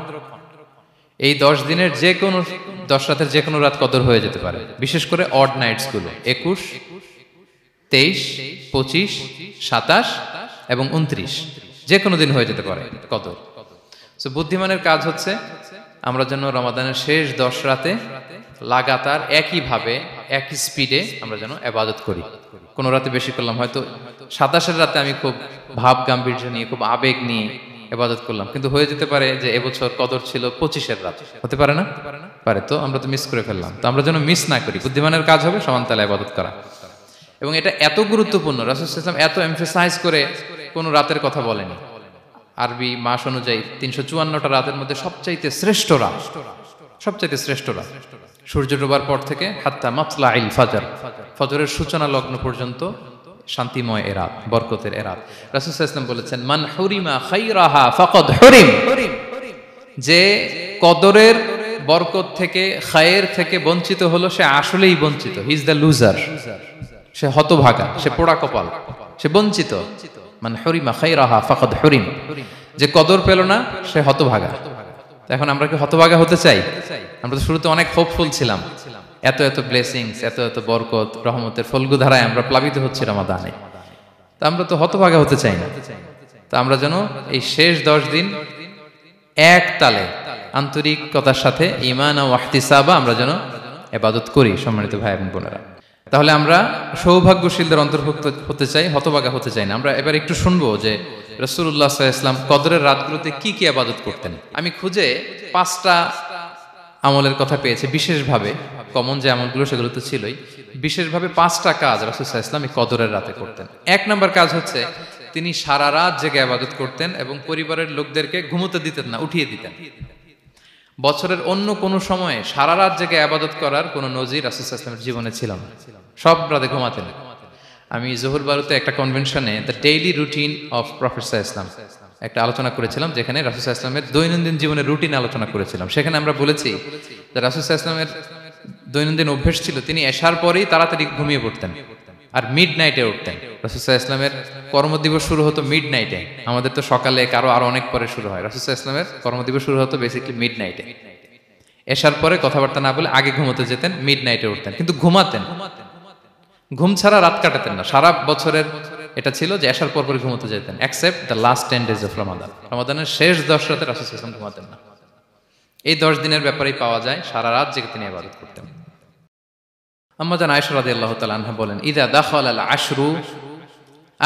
এই দশ দিনের যে কোনো, দশ রাতের যে কোনো রাত কদর হয়ে যেতে পারে। বিশেষ করে অড নাইটসগুলো একুশ, তেইশ, পঁচিশ, সাতাশ এবং উনত্রিশ। যে কোনো দিন হয়ে যেতে পারে কদর। সো বুদ্ধিমানের কাজ হচ্ছে আমরা যেন রমাদানের শেষ দশ রাতে লাগাতার একইভাবে, একই স্পিডে আমরা যেন আবাদত করি। কোনো রাতে বেশি করলাম, হয়তো সাতাশের রাতে আমি খুব ভাব গাম্ভীর্য নিয়ে, খুব আবেগ নিয়ে এবাদত করলাম। কিন্তু হয়ে যেতে পারে যে এবছর কদর ছিল পঁচিশের রাত। হতে পারে না? পারে। তো আমরা তো মিস করে ফেললাম। তো আমরা যেন মিস না করি। বুদ্ধিমানের কাজ হবে সমান তালে আবাদত করা। এবং এটা এত গুরুত্বপূর্ণ, রাসুল ইসলাম এত এমফেসাইজ করে কোনো রাতের কথা বলেনি। আরবি মাস অনুযায়ী তিনশো চুয়ান্নটা রাতের মধ্যে সবচাইতে শ্রেষ্ঠ রাত, সবচাইতে শ্রেষ্ঠ রাত। সূর্য ডোবার পর থেকে হাত্তা মাতলা আইল ফাজার। ফজরের সূচনা লগ্ন পর্যন্ত শান্তিময় এরাত বরকতের এরাত রাসুল ইসলাম বলেছেন, মান হরিমা খাইরাহা ফাকদ হরিম। যে কদরের বরকত থেকে, খায়ের থেকে বঞ্চিত হলো, সে আসলেই বঞ্চিত। হি ইজ দ্য লুজার সে হতভাগা, সে পোড়া কপাল, সে বঞ্চিত। মানে হরিমা খাইরাহা ফাকদ হরিম। যে কদর পেল না, সে হতভাগা। এখন আমরা কি হতভাগা হতে চাই? আমরা তো শুরুতে অনেক হোপফুল ছিলাম। এত এত ব্লেসিংস এত এত বরকত, রহমতের ফলগু ধারায় আমরা প্লাবিত হচ্ছি রমাদানে। তা আমরা তো হতভাগা হতে চাই না। তা আমরা যেন এই শেষ দশ দিন এক তালে আন্তরিকতার সাথে ইমান ও আহতিসাবা আমরা যেন এবাদত করি, সম্মানিত ভাই এবং বোনেরা। তাহলে আমরা সৌভাগ্যশীলদের অন্তর্ভুক্ত হতে চাই, হতভাগা হতে চাই না। আমরা এবার একটু শুনব যে রসুল্লাহ ইসলাম কদরের রাতগুলোতে কি কি আবাদত করতেন? আমি খুঁজে পাঁচটা আমলের কথা পেয়েছি, বিশেষভাবে কমন যে আমলগুলো সেগুলো তো ছিলই, বিশেষভাবে পাঁচটা কাজ রাসুসাহ ইসলাম এই কদরের রাতে করতেন। এক নম্বর কাজ হচ্ছে তিনি সারা রাত জেগে আবাদত করতেন এবং পরিবারের লোকদেরকে ঘুমোতে দিতেন না, উঠিয়ে দিতেন। বছরের অন্য কোনো সময়ে সারা রাত জেগে আবাদত করার কোনো নজির রাসুসাল্লামের জীবনে ছিল না। সব রাতে ঘুমাতেন। আমি জহুর বারুতে একটা কনভেনশনে the daily routine of professor Islam একটা আলোচনা করেছিলাম, যেখানে রাসুসা ইসলামের দৈনন্দিন জীবনের রুটিন আলোচনা করেছিলাম। সেখানে আমরা বলেছি যে রাসুসা ইসলামের দৈনন্দিন অভ্যেস ছিল, তিনি এসার পরেই তাড়াতাড়ি ঘুমিয়ে পড়তেন আর মিড নাইটে উঠতেন রাসুসা ইসলামের কর্মদিবস শুরু হতো মিড নাইটে আমাদের তো সকালে কারও আরও অনেক পরে শুরু হয়। রাসুসা ইসলামের কর্মদিবস শুরু হতো বেসিকলি মিড নাইটে এসার পরে কথাবার্তা না বলে আগে ঘুমোতে যেতেন মিড নাইটে উঠতেন। কিন্তু ঘুমাতেন। ঘুম ছাড়া রাত কাটাতেন না। সারা বছরের এটা ছিল যে এসার পর পরে ঘুমোতে যেতেন except the last ten days of Ramadan রমাদানের শেষ দশ রাতে রাসুল ইসলাম ঘুমাতেন না। এই দশ দিনের ব্যাপারেই পাওয়া যায়, সারা রাত জেগে তিনি আবাদত করতেন। আম্মাজান আয়সা রাদি আল্লাহ তালা বলেন, ইদা দাখল আল আশরু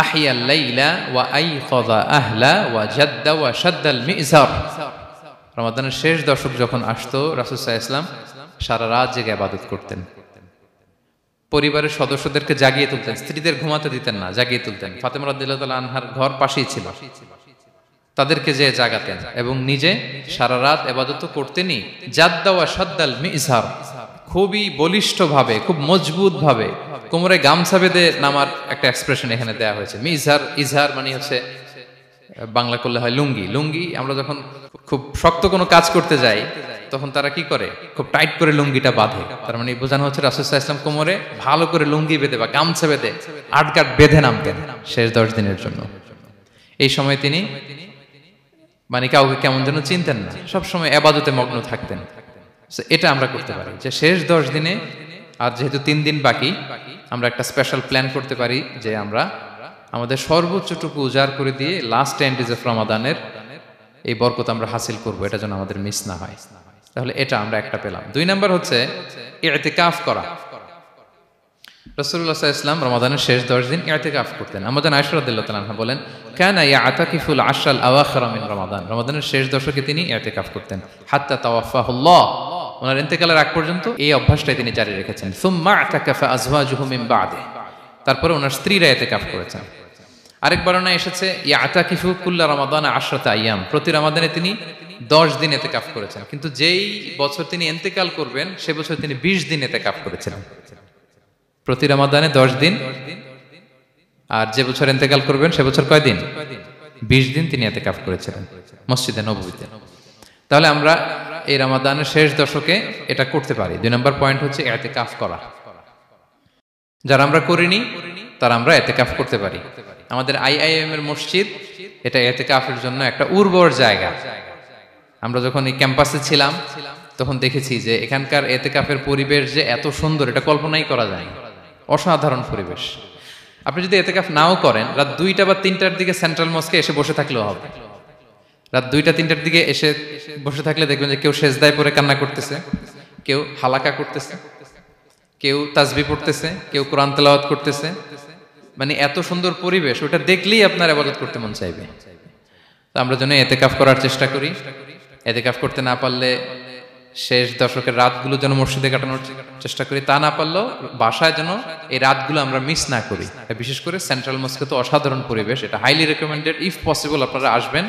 আহিয়া লাইলা ওয়া আই কদা আহলা ওয়া জাদ্দা ওয়া শাদ্দাল মিজার। রমাদানের শেষ দশক যখন আসতো রাসুসাহ ইসলাম সারা রাত জেগে আবাদত করতেন। পরিবারের সদস্যদেরকে জাগিয়ে তুলতেন, স্ত্রীদের ঘুমাতে দিতেন না, জাগিয়ে তুলতেন। ফাতেমা রাদিল্লাহ আনহার ঘর পাশেই ছিল। তাদেরকে যে জাগাতেন এবং নিজে সারা রাত এবাদত করতেনই। জাদ্দাওয়া সাদ্দাল মিজহার খুবই বলিষ্ঠভাবে, খুব মজবুত ভাবে কোমরে গামছা বেঁধে নামার একটা এক্সপ্রেশন এখানে দেওয়া হয়েছে। মিজহার ইজহার মানে হচ্ছে, বাংলা করলে হয় লুঙ্গি। লুঙ্গি আমরা যখন খুব শক্ত কোনো কাজ করতে যাই তখন তারা কি করে? খুব টাইট করে লুঙ্গিটা বাঁধে। তার মানে বোঝানো হচ্ছে রাসুসাহ ইসলাম কোমরে ভালো করে লুঙ্গি বেঁধে বা গামছা বেঁধে আটগাট বেঁধে নামতেন শেষ দশ দিনের জন্য। এই সময় তিনি মানে কাউকে কেমন যেন চিনতেন না। সবসময় আবাদতে মগ্ন থাকতেন। এটা আমরা করতে পারি যে শেষ দশ দিনে, আর যেহেতু তিন দিন বাকি, আমরা একটা স্পেশাল প্ল্যান করতে পারি যে আমরা আমাদের সর্বোচ্চটুকু উজাড় করে দিয়ে লাস্ট টেন ইজ অফ রমাদানের এই বরকত আমরা হাসিল করব। এটা যেন আমাদের মিস না হয়। তাহলে এটা আমরা একটা পেলাম। দুই নাম্বার হচ্ছে কাফ করা। রসুল্লাহ ইসলাম রমাদানের শেষ দশ দিন কাফ করতেন। আমাদের আয়সরাদ্দাহ তালাহা বলেন, কেন ইয়া আতাকিফুল আশাল আওয়াখরামিন রমাদান। রমাদানের শেষ দশকে তিনি কাফ করতেন। হাত্তা তাওয়াফাহুল্লাহ। ওনার ইন্তেকালের আগ পর্যন্ত এই অভ্যাসটাই তিনি জারি রেখেছেন। সুম্মা আতাকাফা আজওয়াজুহু মিন বাদে। তারপরে ওনার স্ত্রীরা কাফ করেছেন। আরেক বর্ণনা এসেছে ইয়া আতাকিফু কুল্লা রমাদান আশরাত আয়াম প্রতি রমাদানে তিনি দশ দিন এতে কাফ করেছেন। কিন্তু যেই বছর তিনি এন্তেকাল করবেন, সে বছর তিনি বিশ দিন এতে কাফ করেছিলেন প্রতি রমাদানে দশ দিন। আর যে বছর এন্তেকাল করবেন, সে বছর কয় দিন? বিশ দিন তিনি এতে কাফ করেছিলেন মসজিদে নবীতে তাহলে আমরা এই রমাদানের শেষ দশকে এটা করতে পারি। দুই নম্বর পয়েন্ট হচ্ছে এতে কাফ করা। যারা আমরা করিনি তারা আমরা এতে কাফ করতে পারি। আমাদের আইআইএম এর মসজিদ, এটা এতে কাফের জন্য একটা উর্বর জায়গা। আমরা যখন এই ক্যাম্পাসে ছিলাম, তখন দেখেছি যে এখানকার এতে কাফের পরিবেশ যে এত সুন্দর, এটা কল্পনাই করা যায় অসাধারণ পরিবেশ। আপনি যদি এতে কাফ নাও করেন, রাত দুইটা বা তিনটার দিকে সেন্ট্রাল মস্কে এসে বসে থাকলেও হবে। রাত দুইটা, তিনটার দিকে এসে বসে থাকলে দেখবেন যে কেউ সেজদায় পরে কান্না করতেছে, কেউ হালাকা করতেছে, কেউ তাজবি পড়তেছে, কেউ কোরআন তেলাওয়াত করতেছে মানে এত সুন্দর পরিবেশ, ওটা দেখলেই আপনার আবাদত করতে মন চাইবে। তো আমরা যেন এতেকাফ করার চেষ্টা করি। এতেকাফ করতে না পারলে শেষ দশকের রাতগুলো যেন মসজিদে কাটানোর চেষ্টা করি। তা না পারলেও বাসায় যেন এই রাতগুলো আমরা মিস না করি। বিশেষ করে সেন্ট্রাল মস্কে তো অসাধারণ পরিবেশ, এটা হাইলি রেকমেন্ডেড ইফ পসিবল আপনারা আসবেন।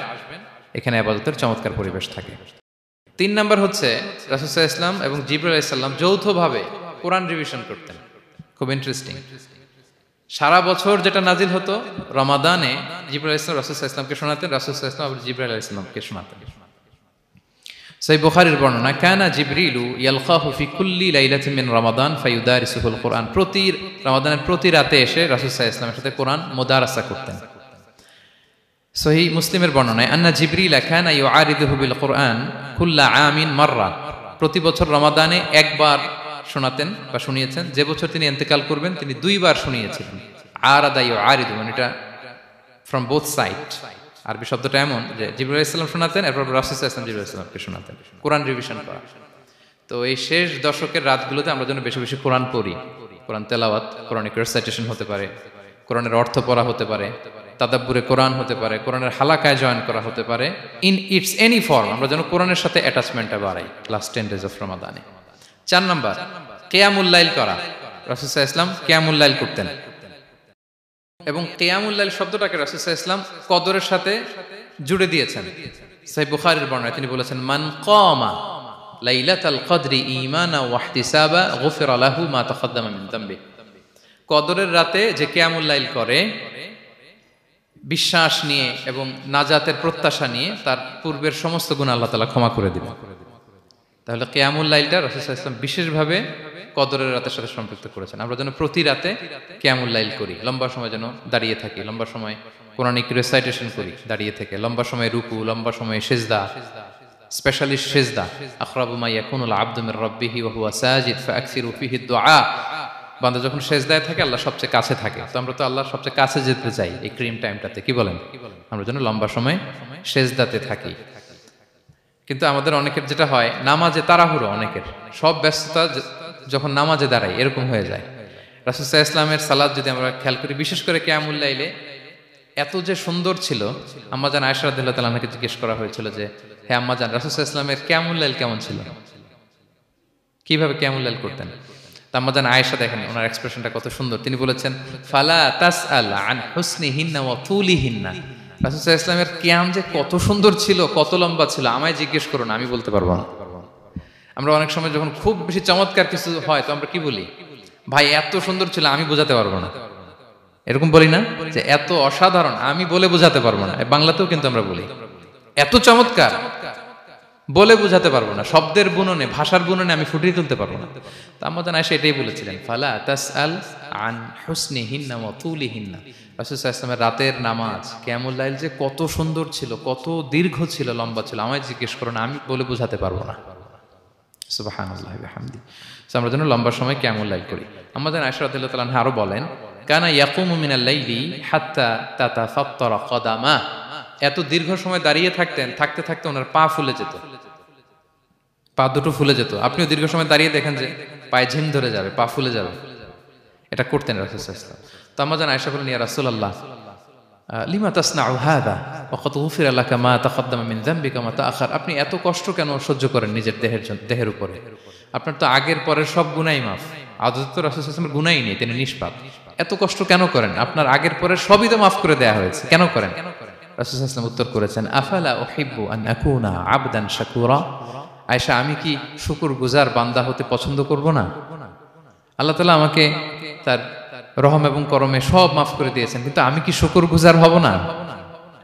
এখানে আবাদতের চমৎকার পরিবেশ থাকে। তিন নাম্বার হচ্ছে রাসুসাহ ইসলাম এবং জিবরুল ইসলাম যৌথভাবে কোরআন রিভিশন করতেন। খুব ইন্টারেস্টিং সারা বছর যেটা নাজিল হতো, রমাদানে জিবরাল ইসলাম রাসুল ইসলামকে শোনাতেন, রাসুল ইসলাম আবার জিবরাল ইসলামকে শোনাতেন। সেই বুখারির বর্ণনা, কানা জিবরিলু ইয়ালকাহু ফি কুল্লি লাইলাতিন মিন রমাদান ফায়ুদারিসুহুল কোরআন। প্রতি রমাদানের প্রতি রাতে এসে রাসূল সাল্লাল্লাহু ইসলামের সাথে কোরআন মুদারাসা করতেন। সহি মুসলিমের বর্ণনায়, আন্না জিবরিল কানা ইউআরিদুহু বিল কোরআন কুল্লা আমিন মাররা। প্রতি বছর রমাদানে একবার শোনাতেন বা শুনিয়েছেন। যে বছর তিনি এন্তেকাল করবেন, তিনি দুইবার শুনিয়েছিলেন। আর আদাই আরিদু মানে এটা ফ্রম বোথ সাইড আরবি শব্দটা এমন যে জিবুল ইসলাম শোনাতেন, এরপর রাসুল ইসলাম জিবুল ইসলামকে শোনাতেন। কোরআন রিভিশন করা। তো এই শেষ দশকের রাতগুলোতে আমরা যেন বেশি বেশি কোরআন পড়ি। কোরআন তেলাওয়াত কোরআনিক রেসাইটেশন হতে পারে, কোরআনের অর্থ পড়া হতে পারে, তাদাব্বুরে কোরআন হতে পারে, কোরআনের হালাকায় জয়েন করা হতে পারে। ইন ইটস এনি ফর্ম আমরা যেন কোরআনের সাথে অ্যাটাচমেন্টটা বাড়াই লাস্ট টেন ডেজ অফ রমাদানে চার নম্বর কেয়ামুল্লাইল করা। রাসুসাহ ইসলাম কেয়ামুল্লাইল করতেন। এবং কেয়ামুল্লাহ শব্দটাকে রাসুসাহ ইসলাম কদরের সাথে জুড়ে দিয়েছেন। সাই বুখারির বর্ণায় তিনি বলেছেন, মান কমা কদরের রাতে যে কেয়ামুল্লাইল করে, বিশ্বাস নিয়ে এবং নাজাতের প্রত্যাশা নিয়ে তার পূর্বের সমস্ত গুণ আল্লাহ তালা ক্ষমা করে দিবেন। তাহলে কেয়ামুল লাইলটা রসুল ইসলাম বিশেষভাবে কদরের রাতের সাথে সম্পৃক্ত করেছেন। আমরা যেন প্রতি রাতে কেয়ামুল লাইল করি, লম্বা সময় যেন দাঁড়িয়ে থাকি, লম্বা সময় কোরআনিক রেসাইটেশন করি, দাঁড়িয়ে থেকে, লম্বা সময় রুকু, লম্বা সময় সেজদা স্পেশালিস্ট সেজদা, আখরাবু মা ইয়াকুনুল আবদু মির রাব্বিহি ওয়া হুয়া সাজিদ ফাআকসিরু বান্দা যখন সেজদায় থাকে, আল্লাহ সবচেয়ে কাছে থাকে। তো আমরা তো আল্লাহর সবচেয়ে কাছে যেতে চাই এই ক্রিম টাইমটাতে, কি বলেন? আমরা যেন লম্বা সময় সেজদাতে থাকি। কিন্তু আমাদের অনেকের যেটা হয়, নামাজে তাড়াহুড়ো অনেকের। সব ব্যস্ততা যখন নামাজে দাঁড়ায়, এরকম হয়ে যায়। রাসুসাহ ইসলামের সালাদ যদি আমরা খেয়াল করি, বিশেষ করে কেয়ামুল্লাইলে এত যে সুন্দর ছিল আম্মাজান আয়সা রাদিল্লাহ তালাকে জিজ্ঞেস করা হয়েছিল যে হ্যাঁ আম্মাজান রাসুসাহ ইসলামের কেয়ামুল্লাইল কেমন ছিল? কীভাবে কেয়ামুল্লাইল করতেন? আম্মাজান আয়েশা দেখেন, ওনার এক্সপ্রেশনটা কত সুন্দর। তিনি বলেছেন, ফালা তাস আল আন হুসনি হিন্না ও তুলি হিন্না রাসুসাহ ইসলামের কিয়াম যে কত সুন্দর ছিল, কত লম্বা ছিল, আমায় জিজ্ঞেস করুন, আমি বলতে পারব না। আমরা অনেক সময় যখন খুব বেশি চমৎকার কিছু হয়, তো আমরা কি বলি? ভাই, এত সুন্দর ছিল, আমি বোঝাতে পারব না। এরকম বলি না যে এত অসাধারণ, আমি বলে বোঝাতে পারব না। বাংলাতেও কিন্তু আমরা বলি। এত চমৎকার, বলে বোঝাতে পারব না। শব্দের বুননে, ভাষার বুননে আমি ফুটিয়ে তুলতে পারব না। তা আমাদের আয়সা এটাই বলেছিলেন, ফালা তাস আল আন হুসনি হিন্না মতুলি হিন্না রাসুসাল্লামের রাতের নামাজ ক্যামুল্লাইল যে কত সুন্দর ছিল, কত দীর্ঘ ছিল, লম্বা ছিল। আমায় জিজ্ঞেস করো না, আমি বলে বোঝাতে পারব না। আমরা যেন লম্বা সময় কেমন লাইল করি। আমাদের আয়সরাতুল্লাহ তালাহ আরও বলেন, কানা ইয়াকুমু মিনাল লাইলি হাত্তা তাতা ফাত্তরা কদামা। এত দীর্ঘ সময় দাঁড়িয়ে থাকতেন, থাকতে থাকতে ওনার পা ফুলে যেত। পা দুটো ফুলে যেত। আপনিও দীর্ঘ সময় দাঁড়িয়ে দেখেন যে পায়ে ঝিম ধরে যাবে, পা ফুলে যাবে। এটা করতেন রাসুলাম তো আমার যেন আয়সা বলেন ইয়া রাসূলুল্লাহ লিমা তাসনাউ হাদা? ওয়াকাদ গুফিরা লাকা মা তাকদ্দামা মিন যামবিকা, মা তাআখার। আপনি এত কষ্ট কেন সহ্য করেন নিজের দেহের জন্য দেহের উপরে? আপনার তো আগের পরের সব গুনাই মাফ। আদত তো রাসূল সাল্লাল্লাহু গুনাই নেই, তিনি নিষ্পাপ। এত কষ্ট কেন করেন? আপনার আগের পরের সবই তো মাফ করে দেয়া হয়েছে। কেন করেন? রাসূল সাল্লাল্লাহু উত্তর করেছেন, আফালা উহিব্বু আন আকুনা আবদান শাকুরা? আয়েশা, আমি কি শুকুর গুজার বান্দা হতে পছন্দ করব না? আল্লাহ তালা আমাকে তার রহম এবং করমে সব মাফ করে দিয়েছেন। কিন্তু আমি কি শুকর গুজার হব না?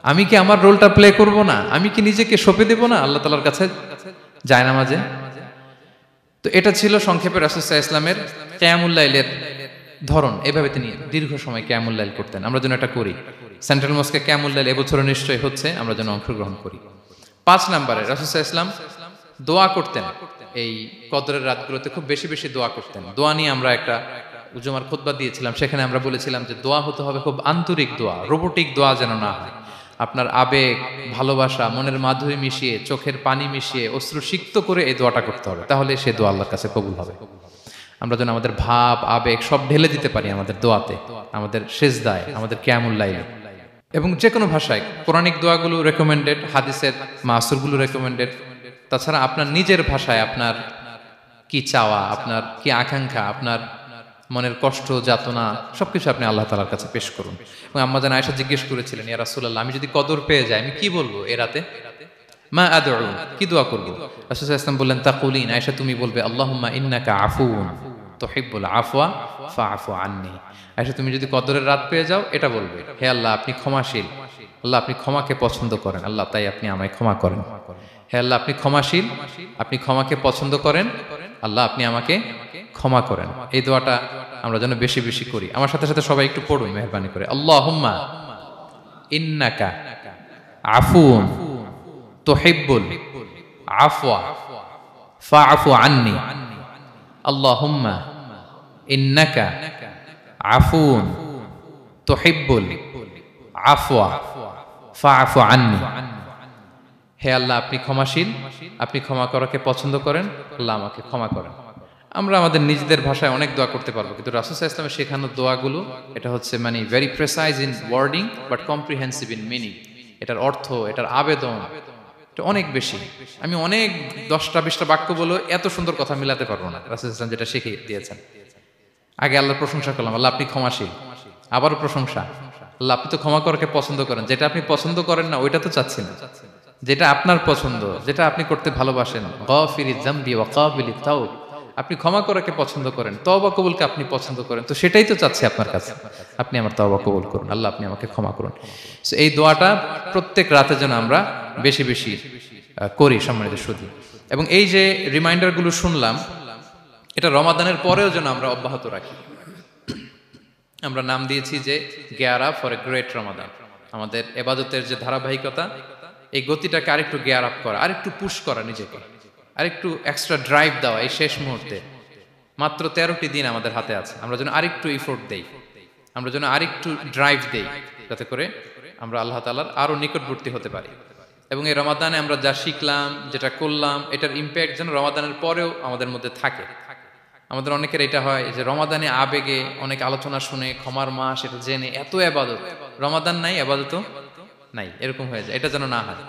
আমি কি আমার রোলটা প্লে করব না? আমি কি নিজেকে সঁপে দেব না? আল্লাহ তালার কাছে যায় না মাঝে তো এটা ছিল সংক্ষেপে রাসুসাহ ইসলামের ক্যামুল্লাইলের ধরন। এভাবে তিনি দীর্ঘ সময় ক্যামুল্লাইল করতেন। আমরা যেন এটা করি। সেন্ট্রাল মস্কে ক্যামুল্লাইল এবছরও নিশ্চয়ই হচ্ছে। আমরা যেন অংশগ্রহণ করি। পাঁচ নম্বরে রাসুসাহ ইসলাম দোয়া করতেন। এই কদরের রাতগুলোতে খুব বেশি বেশি দোয়া করতেন। দোয়া নিয়ে আমরা একটা উজুমার খোদবা দিয়েছিলাম, সেখানে আমরা বলেছিলাম যে দোয়া হতে হবে খুব আন্তরিক দোয়া, রোবোটিক দোয়া যেন না হয়। আপনার আবেগ, ভালোবাসা, মনের মাধুরী মিশিয়ে, চোখের পানি মিশিয়ে অশ্রু সিক্ত করে এই দোয়াটা করতে হবে, তাহলে সে দোয়া আল্লাহর কাছে কবুল হবে। আমরা যেন আমাদের ভাব, আবেগ সব ঢেলে দিতে পারি আমাদের দোয়াতে, আমাদের শেষ দায় আমাদের ক্যামুল্লাইলে এবং যে কোনো ভাষায় পৌরাণিক দোয়াগুলো রেকমেন্ডেড হাদিসের মাসুরগুলো রেকমেন্ডেড তাছাড়া আপনার নিজের ভাষায় আপনার কি চাওয়া, আপনার কি আকাঙ্ক্ষা, আপনার মনের কষ্ট, যাতনা, সবকিছু আপনি আল্লাহ তালার কাছে পেশ করুন। এবং আম্মা জান আয়সা জিজ্ঞেস করেছিলেন, ইয়া রাসূলুল্লাহ, আমি যদি কদর পেয়ে যাই, আমি কি বলব এ রাতে? মা আদউ, কি দোয়া করব? রাসূল ইসলাম বললেন, তাকুলিন, আয়েশা তুমি বলবে, আল্লাহুম্মা ইন্নাকা আফুন তুহিব্বুল আফওয়া ফাআফু আন্নি। আয়েশা, তুমি যদি কদরের রাত পেয়ে যাও, এটা বলবে, হে আল্লাহ, আপনি ক্ষমাশীল। আল্লাহ, আপনি ক্ষমাকে পছন্দ করেন। আল্লাহ, তাই আপনি আমায় ক্ষমা করেন। হে আল্লাহ, আপনি ক্ষমাশীল। আপনি ক্ষমাকে পছন্দ করেন। আল্লাহ, আপনি আমাকে ক্ষমা করেন। এই দোয়াটা আমরা যেন বেশি বেশি করি। আমার সাথে সাথে সবাই একটু পড়ুন, মেহরবানি করে। আল্লাহুম্মা ইন্নাকা আফুন তুহিব্বুল আফওয়া ফাআফু আন্নি। আল্লাহুম্মা ইন্নাকা আফুন তুহিব্বুল আফওয়া ফাআফু আন্নি। হে আল্লাহ, আপনি ক্ষমাশীল আপনি ক্ষমা করাকে পছন্দ করেন, আল্লাহ আমাকে ক্ষমা করেন। আমরা আমাদের নিজেদের ভাষায় অনেক দোয়া করতে পারব, কিন্তু রাসুসা ইসলামের শেখানো দোয়াগুলো, এটা হচ্ছে মানে very precise in wording but comprehensive in meaning এটার অর্থ, এটার আবেদন, এটা অনেক বেশি। আমি অনেক দশটা বিশটা বাক্য বলে এত সুন্দর কথা মিলাতে পারব না, রাসুল ইসলাম যেটা শিখিয়ে দিয়েছেন। আগে আল্লাহর প্রশংসা করলাম, আল্লাহ আপনি ক্ষমাশীল। আবারও প্রশংসা, আল্লাহ আপনি তো ক্ষমা করাকে পছন্দ করেন, যেটা আপনি পছন্দ করেন না, ওইটা তো চাচ্ছি না। যেটা আপনার পছন্দ, যেটা আপনি করতে ভালোবাসেন। আপনি ক্ষমা করাকে পছন্দ করেন, তওবা কবুলকে আপনি পছন্দ করেন। তো সেটাই তো চাচ্ছি আপনার কাছে। আপনি আমার তওবা কবুল করুন। আল্লাহ আপনি আমাকে ক্ষমা করুন। এই দোয়াটা প্রত্যেক রাতে যেন আমরা বেশি বেশি করি সম্মানিত শুধু এবং এই যে রিমাইন্ডারগুলো শুনলাম, এটা রমাদানের পরেও যেন আমরা অব্যাহত রাখি। আমরা নাম দিয়েছি যে, gear for a great Ramadan. আমাদের এবাদতের যে ধারাবাহিকতা এই গতিটাকে আরেকটু গেয়ার আপ করা, আরেকটু পুশ করা নিজেকে, আরেকটু এক্সট্রা ড্রাইভ দেওয়া এই শেষ মুহূর্তে। মাত্র তেরোটি দিন আমাদের হাতে আছে। আমরা যেন আরেকটু ইফোর্ট দেই, আমরা যেন আরেকটু ড্রাইভ দেই, যাতে করে আমরা আল্লাহ তালার আরও নিকটবর্তী হতে পারি। এবং এই রমাদানে আমরা যা শিখলাম, যেটা করলাম, এটার ইম্প্যাক্ট যেন রমাদানের পরেও আমাদের মধ্যে থাকে। আমাদের অনেকের এটা হয় যে রমাদানে আবেগে অনেক আলোচনা শুনে, ক্ষমার মাস, এটা জেনে এত আবাদত। রমাদান নাই, আবাদত নাই, এরকম হয়ে যায়। এটা যেন না হয়।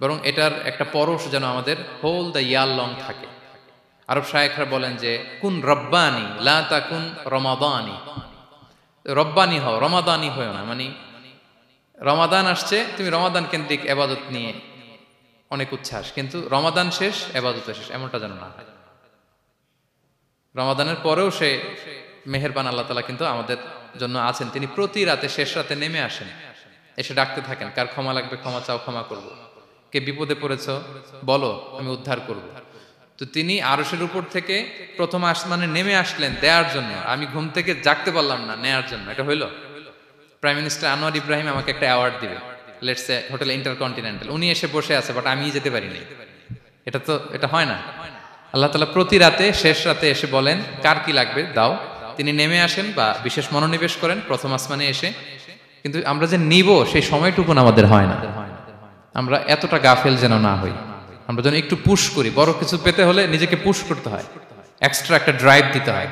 বরং এটার একটা পরশ যেন আমাদের হোল দ্য ইয়ার লং থাকে। আরব শায়েখরা বলেন যে, কুন রব্বানি, লা তাকুন রমাদানি। রব্বানি হও, রমাদানি হয়েও না। মানে রমাদান আসছে, তুমি রমাদান কেন্দ্রিক এবাদত নিয়ে অনেক উচ্ছ্বাস, কিন্তু রমাদান শেষ, এবাদত শেষ, এমনটা যেন না রমাদানের পরেও সে মেহেরবান আল্লাহ তালা কিন্তু আমাদের জন্য আছেন। তিনি প্রতি রাতে শেষ রাতে নেমে আসেন। এসে ডাকতে থাকেন, কার ক্ষমা লাগবে, ক্ষমা চাও, ক্ষমা করব। কে বিপদে পড়েছ, বলো, আমি উদ্ধার করব। তো তিনি আরসের উপর থেকে প্রথম আসমানে নেমে আসলেন দেওয়ার জন্য। আমি ঘুম থেকে জাগতে পারলাম না নেয়ার জন্য। এটা হইল? প্রাইম মিনিস্টার আনোয়ার ইব্রাহিম আমাকে একটা অ্যাওয়ার্ড দিবে। লেটস হোটেল ইন্টারকন্টিনেন্টাল উনি এসে বসে আছে বাট আমি যেতে পারিনি এটা তো, এটা হয় না। আল্লাহ তালা প্রতি রাতে, শেষ রাতে এসে বলেন, কার কি লাগবে? দাও। তিনি নেমে আসেন বা বিশেষ মনোনিবেশ করেন, প্রথম আসমানে এসে কিন্তু আমরা যে নিব সেই সময়টুকুন আমাদের হয় না। আমরা এতটা গাফেল যেন না হই। আমরা যেন একটু পুশ করি। বড় কিছু পেতে হলে নিজেকে পুশ করতে হয়। এক্সট্রা একটা ড্রাইভ দিতে হয়।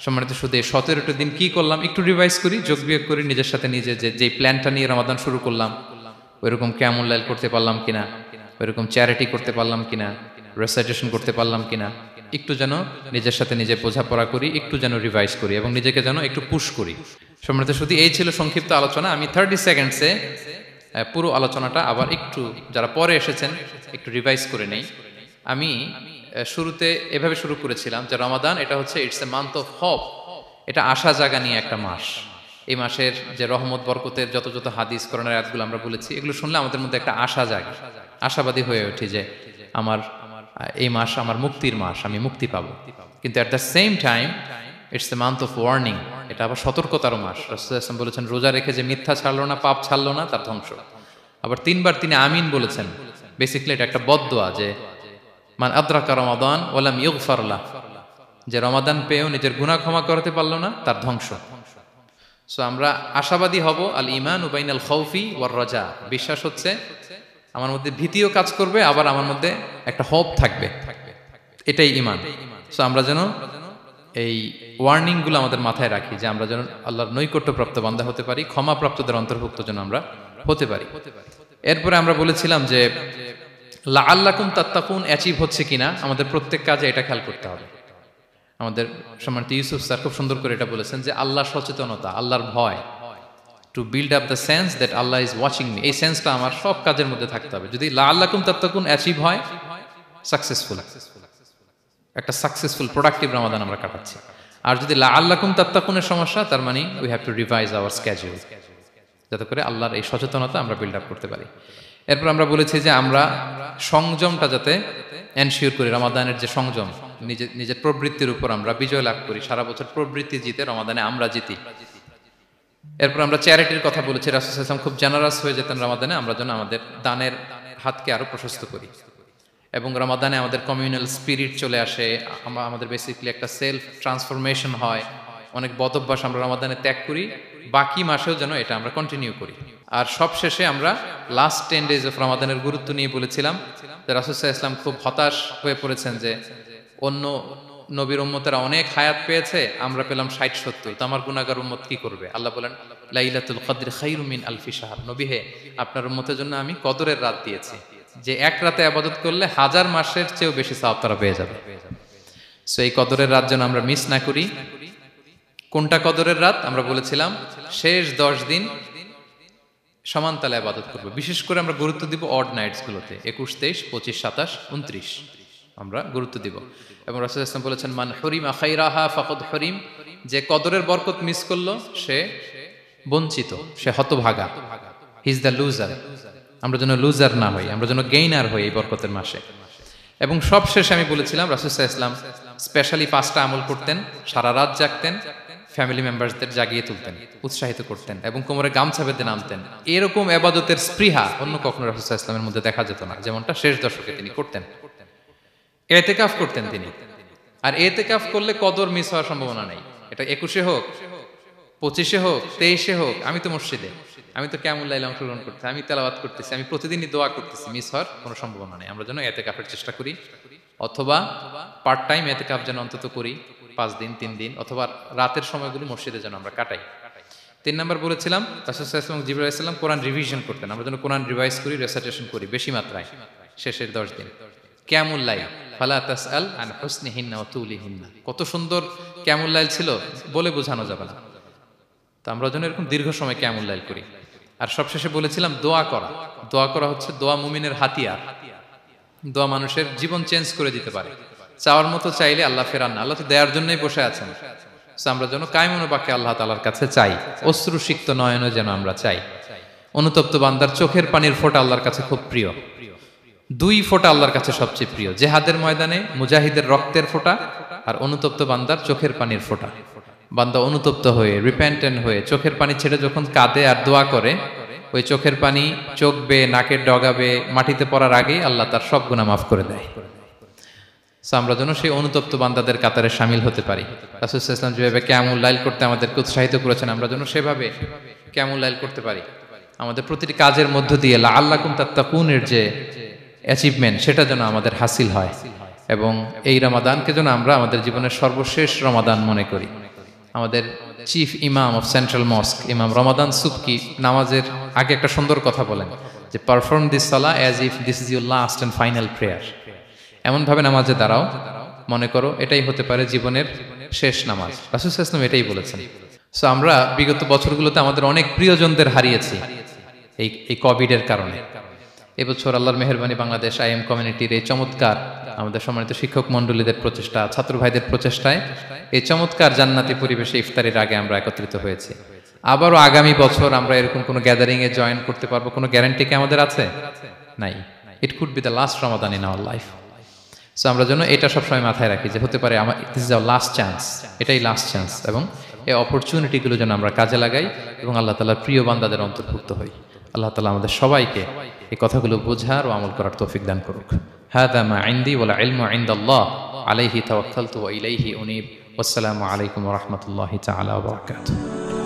সম্মানিত শুধু এই সতেরোটা দিন কি করলাম? একটু রিভাইজ করি, যোগ বিয়োগ করি, নিজের সাথে নিজে যে, যেই প্ল্যানটা নিয়ে রমাদান শুরু করলাম, ওইরকম কেমন লাইল করতে পারলাম কিনা? ওইরকম চ্যারিটি করতে পারলাম কিনা? রেসাইটেশন করতে পারলাম কিনা? একটু যেন নিজের সাথে নিজে বোঝাপড়া করি, একটু যেন রিভাইজ করি এবং নিজেকে যেন একটু পুশ করি। সম্মানিত শুধু এই ছিল সংক্ষিপ্ত আলোচনা। আমি থার্টি সেকেন্ডসে পুরো আলোচনাটা আবার একটু যারা পরে এসেছেন, একটু রিভাইজ করে নেই। আমি শুরুতে এভাবে শুরু করেছিলাম যে রমাদান, এটা হচ্ছে it's a month of hope এটা আশা জাগা নিয়ে একটা মাস। এই মাসের যে রহমত, বরকতের যত যত হাদিস করোনার আয়াতগুলো আমরা বলেছি, এগুলো শুনলে আমাদের মধ্যে একটা আশা জাগে। আশাবাদী হয়ে ওঠে যে আমার এই মাস আমার মুক্তির মাস, আমি মুক্তি পাবো। কিন্তু at the same time it's a month of warning এটা আবার সতর্কতার মাস। রাসুলাম বলেছেন, রোজা রেখে যে মিথ্যা ছাড়লো না, পাপ ছাড়লো না, তার ধ্বংস। আবার তিনবার তিনি আমিন বলেছেন। বেসিক্যালি এটা একটা বদোয়া যে, মান আদ্রাকা রমাদান ওলাম ইউগফারলা যে রমাদান পেয়েও নিজের গুনাহ ক্ষমা করতে পারল না, তার ধ্বংস। সো আমরা আশাবাদী হব, আল ইমান উবাইন আল খৌফি ওয়ার রাজা। বিশ্বাস হচ্ছে, আমার মধ্যে ভীতিও কাজ করবে, আবার আমার মধ্যে একটা হোপ থাকবে। এটাই ইমান সো আমরা যেন এই ওয়ার্নিংগুলো আমাদের মাথায় রাখি যে আমরা যেন আল্লাহর নৈকট্যপ্রাপ্ত বান্ধা হতে পারি, ক্ষমাপ্রাপ্তদের অন্তর্ভুক্ত যেন আমরা হতে পারি। এরপরে আমরা বলেছিলাম যে লা আল্লাকুম তাত্তাকুন অ্যাচিভ হচ্ছে কিনা, আমাদের প্রত্যেক কাজে এটা খেয়াল করতে হবে। আমাদের সম্মানিত ইউসুফ স্যার খুব সুন্দর করে এটা বলেছেন যে আল্লাহ সচেতনতা, আল্লাহর ভয় to build up the sense that Allah is watching me এই সেন্সটা আমার সব কাজের মধ্যে থাকতে হবে। যদি লা আল্লাকুম তাত্তাকুন অ্যাচিভ হয় সাকসেসফুল একটা সাকসেসফুল প্রোডাক্টিভ রামাদান আমরা কাটাচ্ছি। আর যদি লা আল্লাকুম তাত্তাকুনের সমস্যা, তার মানে we have to revise our schedule যাতে করে আল্লাহর এই সচেতনতা আমরা বিল্ড আপ করতে পারি। এরপর আমরা বলেছি যে আমরা সংযমটা যাতে এনশিওর করি, রমাদানের যে সংযম নিজের নিজের প্রবৃত্তির উপর আমরা বিজয় লাভ করি, সারা বছর প্রবৃত্তি জিতে, রমাদানে আমরা জিতি। এরপর আমরা চ্যারিটির কথা বলেছি, রাসুল খুব জেনারাস হয়ে যেতেন রমাদানে, আমরা যেন আমাদের দানের হাতকে আরও প্রশস্ত করি। এবং রমাদানে আমাদের কমিউনাল স্পিরিট চলে আসে। আমরা আমাদের বেসিক্যালি একটা সেলফ ট্রান্সফরমেশন হয়। অনেক বদ অভ্যাস আমরা রমাদানে ত্যাগ করি। বাকি মাসেও যেন এটা আমরা কন্টিনিউ করি। আর সব শেষে আমরা লাস্ট টেন ডেজ অফ রমাদানের গুরুত্ব নিয়ে বলেছিলাম যে রাসুসাহ ইসলাম খুব হতাশ হয়ে পড়েছেন যে অন্য নবীর উম্মতেরা অনেক হায়াত পেয়েছে, আমরা পেলাম ষাট সত্তর। তো আমার গুণাগার উম্মত কি করবে? আল্লাহ বলেন, লাইলাতুল কদর খাইরুমিন আলফি সাহার নবী হে, আপনার উম্মতের জন্য আমি কদরের রাত দিয়েছি। যে এক রাতে আবাদত করলে হাজার মাসের চেয়েও বেশি সাহাব তারা পেয়ে যাবে। সো এই কদরের রাত যেন আমরা মিস না করি। কোনটা কদরের রাত? আমরা বলেছিলাম, শেষ দশ দিন সমান তালে আবাদত করব। বিশেষ করে আমরা গুরুত্ব দিব অড নাইটসগুলোতে একুশ, তেইশ, পঁচিশ, সাতাশ, উনত্রিশ। আমরা গুরুত্ব দিব। এবং রাসুল ইসলাম বলেছেন, মান হরিম আখাইরাহা ফকদ হরিম যে কদরের বরকত মিস করল, সে বঞ্চিত, সে হতভাগা। হিজ দ্য লুজার আমরা যেন লুজার না হই, আমরা যেন গেইনার হই এই বরকতের মাসে। এবং সব শেষে আমি বলেছিলাম রাসুসাহ ইসলাম স্পেশালি পাঁচটা আমল করতেন, সারা রাত জাগতেন ফ্যামিলি মেম্বারসদের জাগিয়ে তুলতেন, উৎসাহিত করতেন এবং কোমরে গামছা বেঁধে নামতেন। এরকম এবাদতের স্পৃহা অন্য কখনো রাসুসাহ ইসলামের মধ্যে দেখা যেত না। যেমনটা শেষ দশকে তিনি করতেন। এতেকাফ করতেন তিনি। আর এতেকাফ করলে কদর মিস হওয়ার সম্ভাবনা নেই। এটা একুশে হোক, পঁচিশে হোক, তেইশে হোক, আমি তো মসজিদে। আমি তো কেমন লাইলে অংশগ্রহণ করতে, আমি তেলাবাত করতেছি, আমি প্রতিদিনই দোয়া করতেছি, মিস হওয়ার কোনো সম্ভাবনা নেই। আমরা যেন এতে কাপের চেষ্টা করি, অথবা পার্ট টাইম এতে কাপ যেন অন্তত করি, পাঁচ দিন, তিন দিন, অথবা রাতের সময়গুলো মসজিদে যেন আমরা কাটাই। তিন নম্বর বলেছিলাম রাসুসাল্লাম জিবুল কোরআন রিভিশন করতেন। আমরা যেন কোরআন রিভাইজ করি রেসাইটেশন করি, বেশি মাত্রায়, শেষের দশ দিন। ক্যামুল্লাই ফালা আল কত সুন্দর ক্যামুল্লাইল ছিল, বলে বোঝানো যাবে না। তো আমরা যেন এরকম দীর্ঘ সময় ক্যামুল্লাইল করি। আর সবশেষে বলেছিলাম দোয়া করা। দোয়া করা হচ্ছে দোয়া মুমিনের হাতিয়ার। দোয়া মানুষের জীবন চেঞ্জ করে দিতে পারে। চাওয়ার মতো চাইলে আল্লাহ ফেরান না। আল্লাহ তো দেওয়ার জন্যই বসে আছেন। আমরা যেন কায়মনো বাক্যে আল্লাহ তালার কাছে চাই। অশ্রুসিক্ত নয়নও যেন আমরা চাই। অনুতপ্ত বান্দার চোখের পানির ফোঁটা আল্লাহর কাছে খুব প্রিয়। দুই ফোঁটা আল্লাহর কাছে সবচেয়ে প্রিয়। জেহাদের ময়দানে মুজাহিদের রক্তের ফোঁটা আর অনুতপ্ত বান্দার চোখের পানির ফোঁটা। বান্দা অনুতপ্ত হয়ে রিপেন্টেন্ট হয়ে, চোখের পানি ছেড়ে যখন কাঁদে আর দোয়া করে, ওই চোখের পানি চোখ বেয়ে নাকের ডগাবে, মাটিতে পড়ার আগেই আল্লাহ তার সব গুণা মাফ করে দেয়। আমরা যেন সেই অনুতপ্ত বান্দাদের কাতারে সামিল হতে পারি। রাসুলাম যেভাবে ক্যামুল লাইল করতে আমাদেরকে উৎসাহিত করেছেন, আমরা যেন সেভাবে ক্যামুল লাইল করতে পারি। আমাদের প্রতিটি কাজের মধ্য দিয়ে আল্লাহ কুম তাত্তাকুনের যে অ্যাচিভমেন্ট সেটা যেন আমাদের হাসিল হয়। এবং এই রমাদানকে যেন আমরা আমাদের জীবনের সর্বশেষ রমাদান মনে করি। আমাদের চিফ ইমাম অফ সেন্ট্রাল মস্ক ইমাম রমাদান সুবকি নামাজের আগে একটা সুন্দর কথা বলেন, যে পারফর্ম দিস সালা as if this is your last and final prayer এমনভাবে নামাজে দাঁড়াও, মনে করো এটাই হতে পারে জীবনের শেষ নামাজ। রাসুল ইসলাম এটাই বলেছেন। সো আমরা বিগত বছরগুলোতে আমাদের অনেক প্রিয়জনদের হারিয়েছি এই এই কোভিডের কারণে। এবছর আল্লাহর মেহরবানি বাংলাদেশ আই এম কমিউনিটির এই চমৎকার আমাদের সম্মানিত শিক্ষক মণ্ডলীদের প্রচেষ্টা, ছাত্র ভাইদের প্রচেষ্টায় এই চমৎকার জান্নাতি পরিবেশে ইফতারির আগে আমরা একত্রিত হয়েছি। আবারও আগামী বছর আমরা এরকম কোনো গ্যাদারিংয়ে জয়েন করতে পারব? কোনো গ্যারান্টি কি আমাদের আছে? নাই। It could be the last Ramadan in our life so আমরা যেন এটা সবসময় মাথায় রাখি যে হতে পারে আমার this is our last chance এটাই লাস্ট চান্স এবং এই অপরচুনিটিগুলো যেন আমরা কাজে লাগাই এবং আল্লাহ তালার প্রিয় বান্দাদের অন্তর্ভুক্ত হই। আল্লাহ তালা আমাদের সবাইকে এই কথাগুলো বোঝার ও আমল করার তৌফিক দান করুক। হাদা মা ইন্দি ওয়ালা ইলমু ইনদাল্লাহ। আলাইহি তাওয়াক্কালতু ওয়া ইলাইহি উনীব। ওয়াসসালামু আলাইকুম ওয়া রাহমাতুল্লাহি তাআলা ওয়া বারাকাতুহু।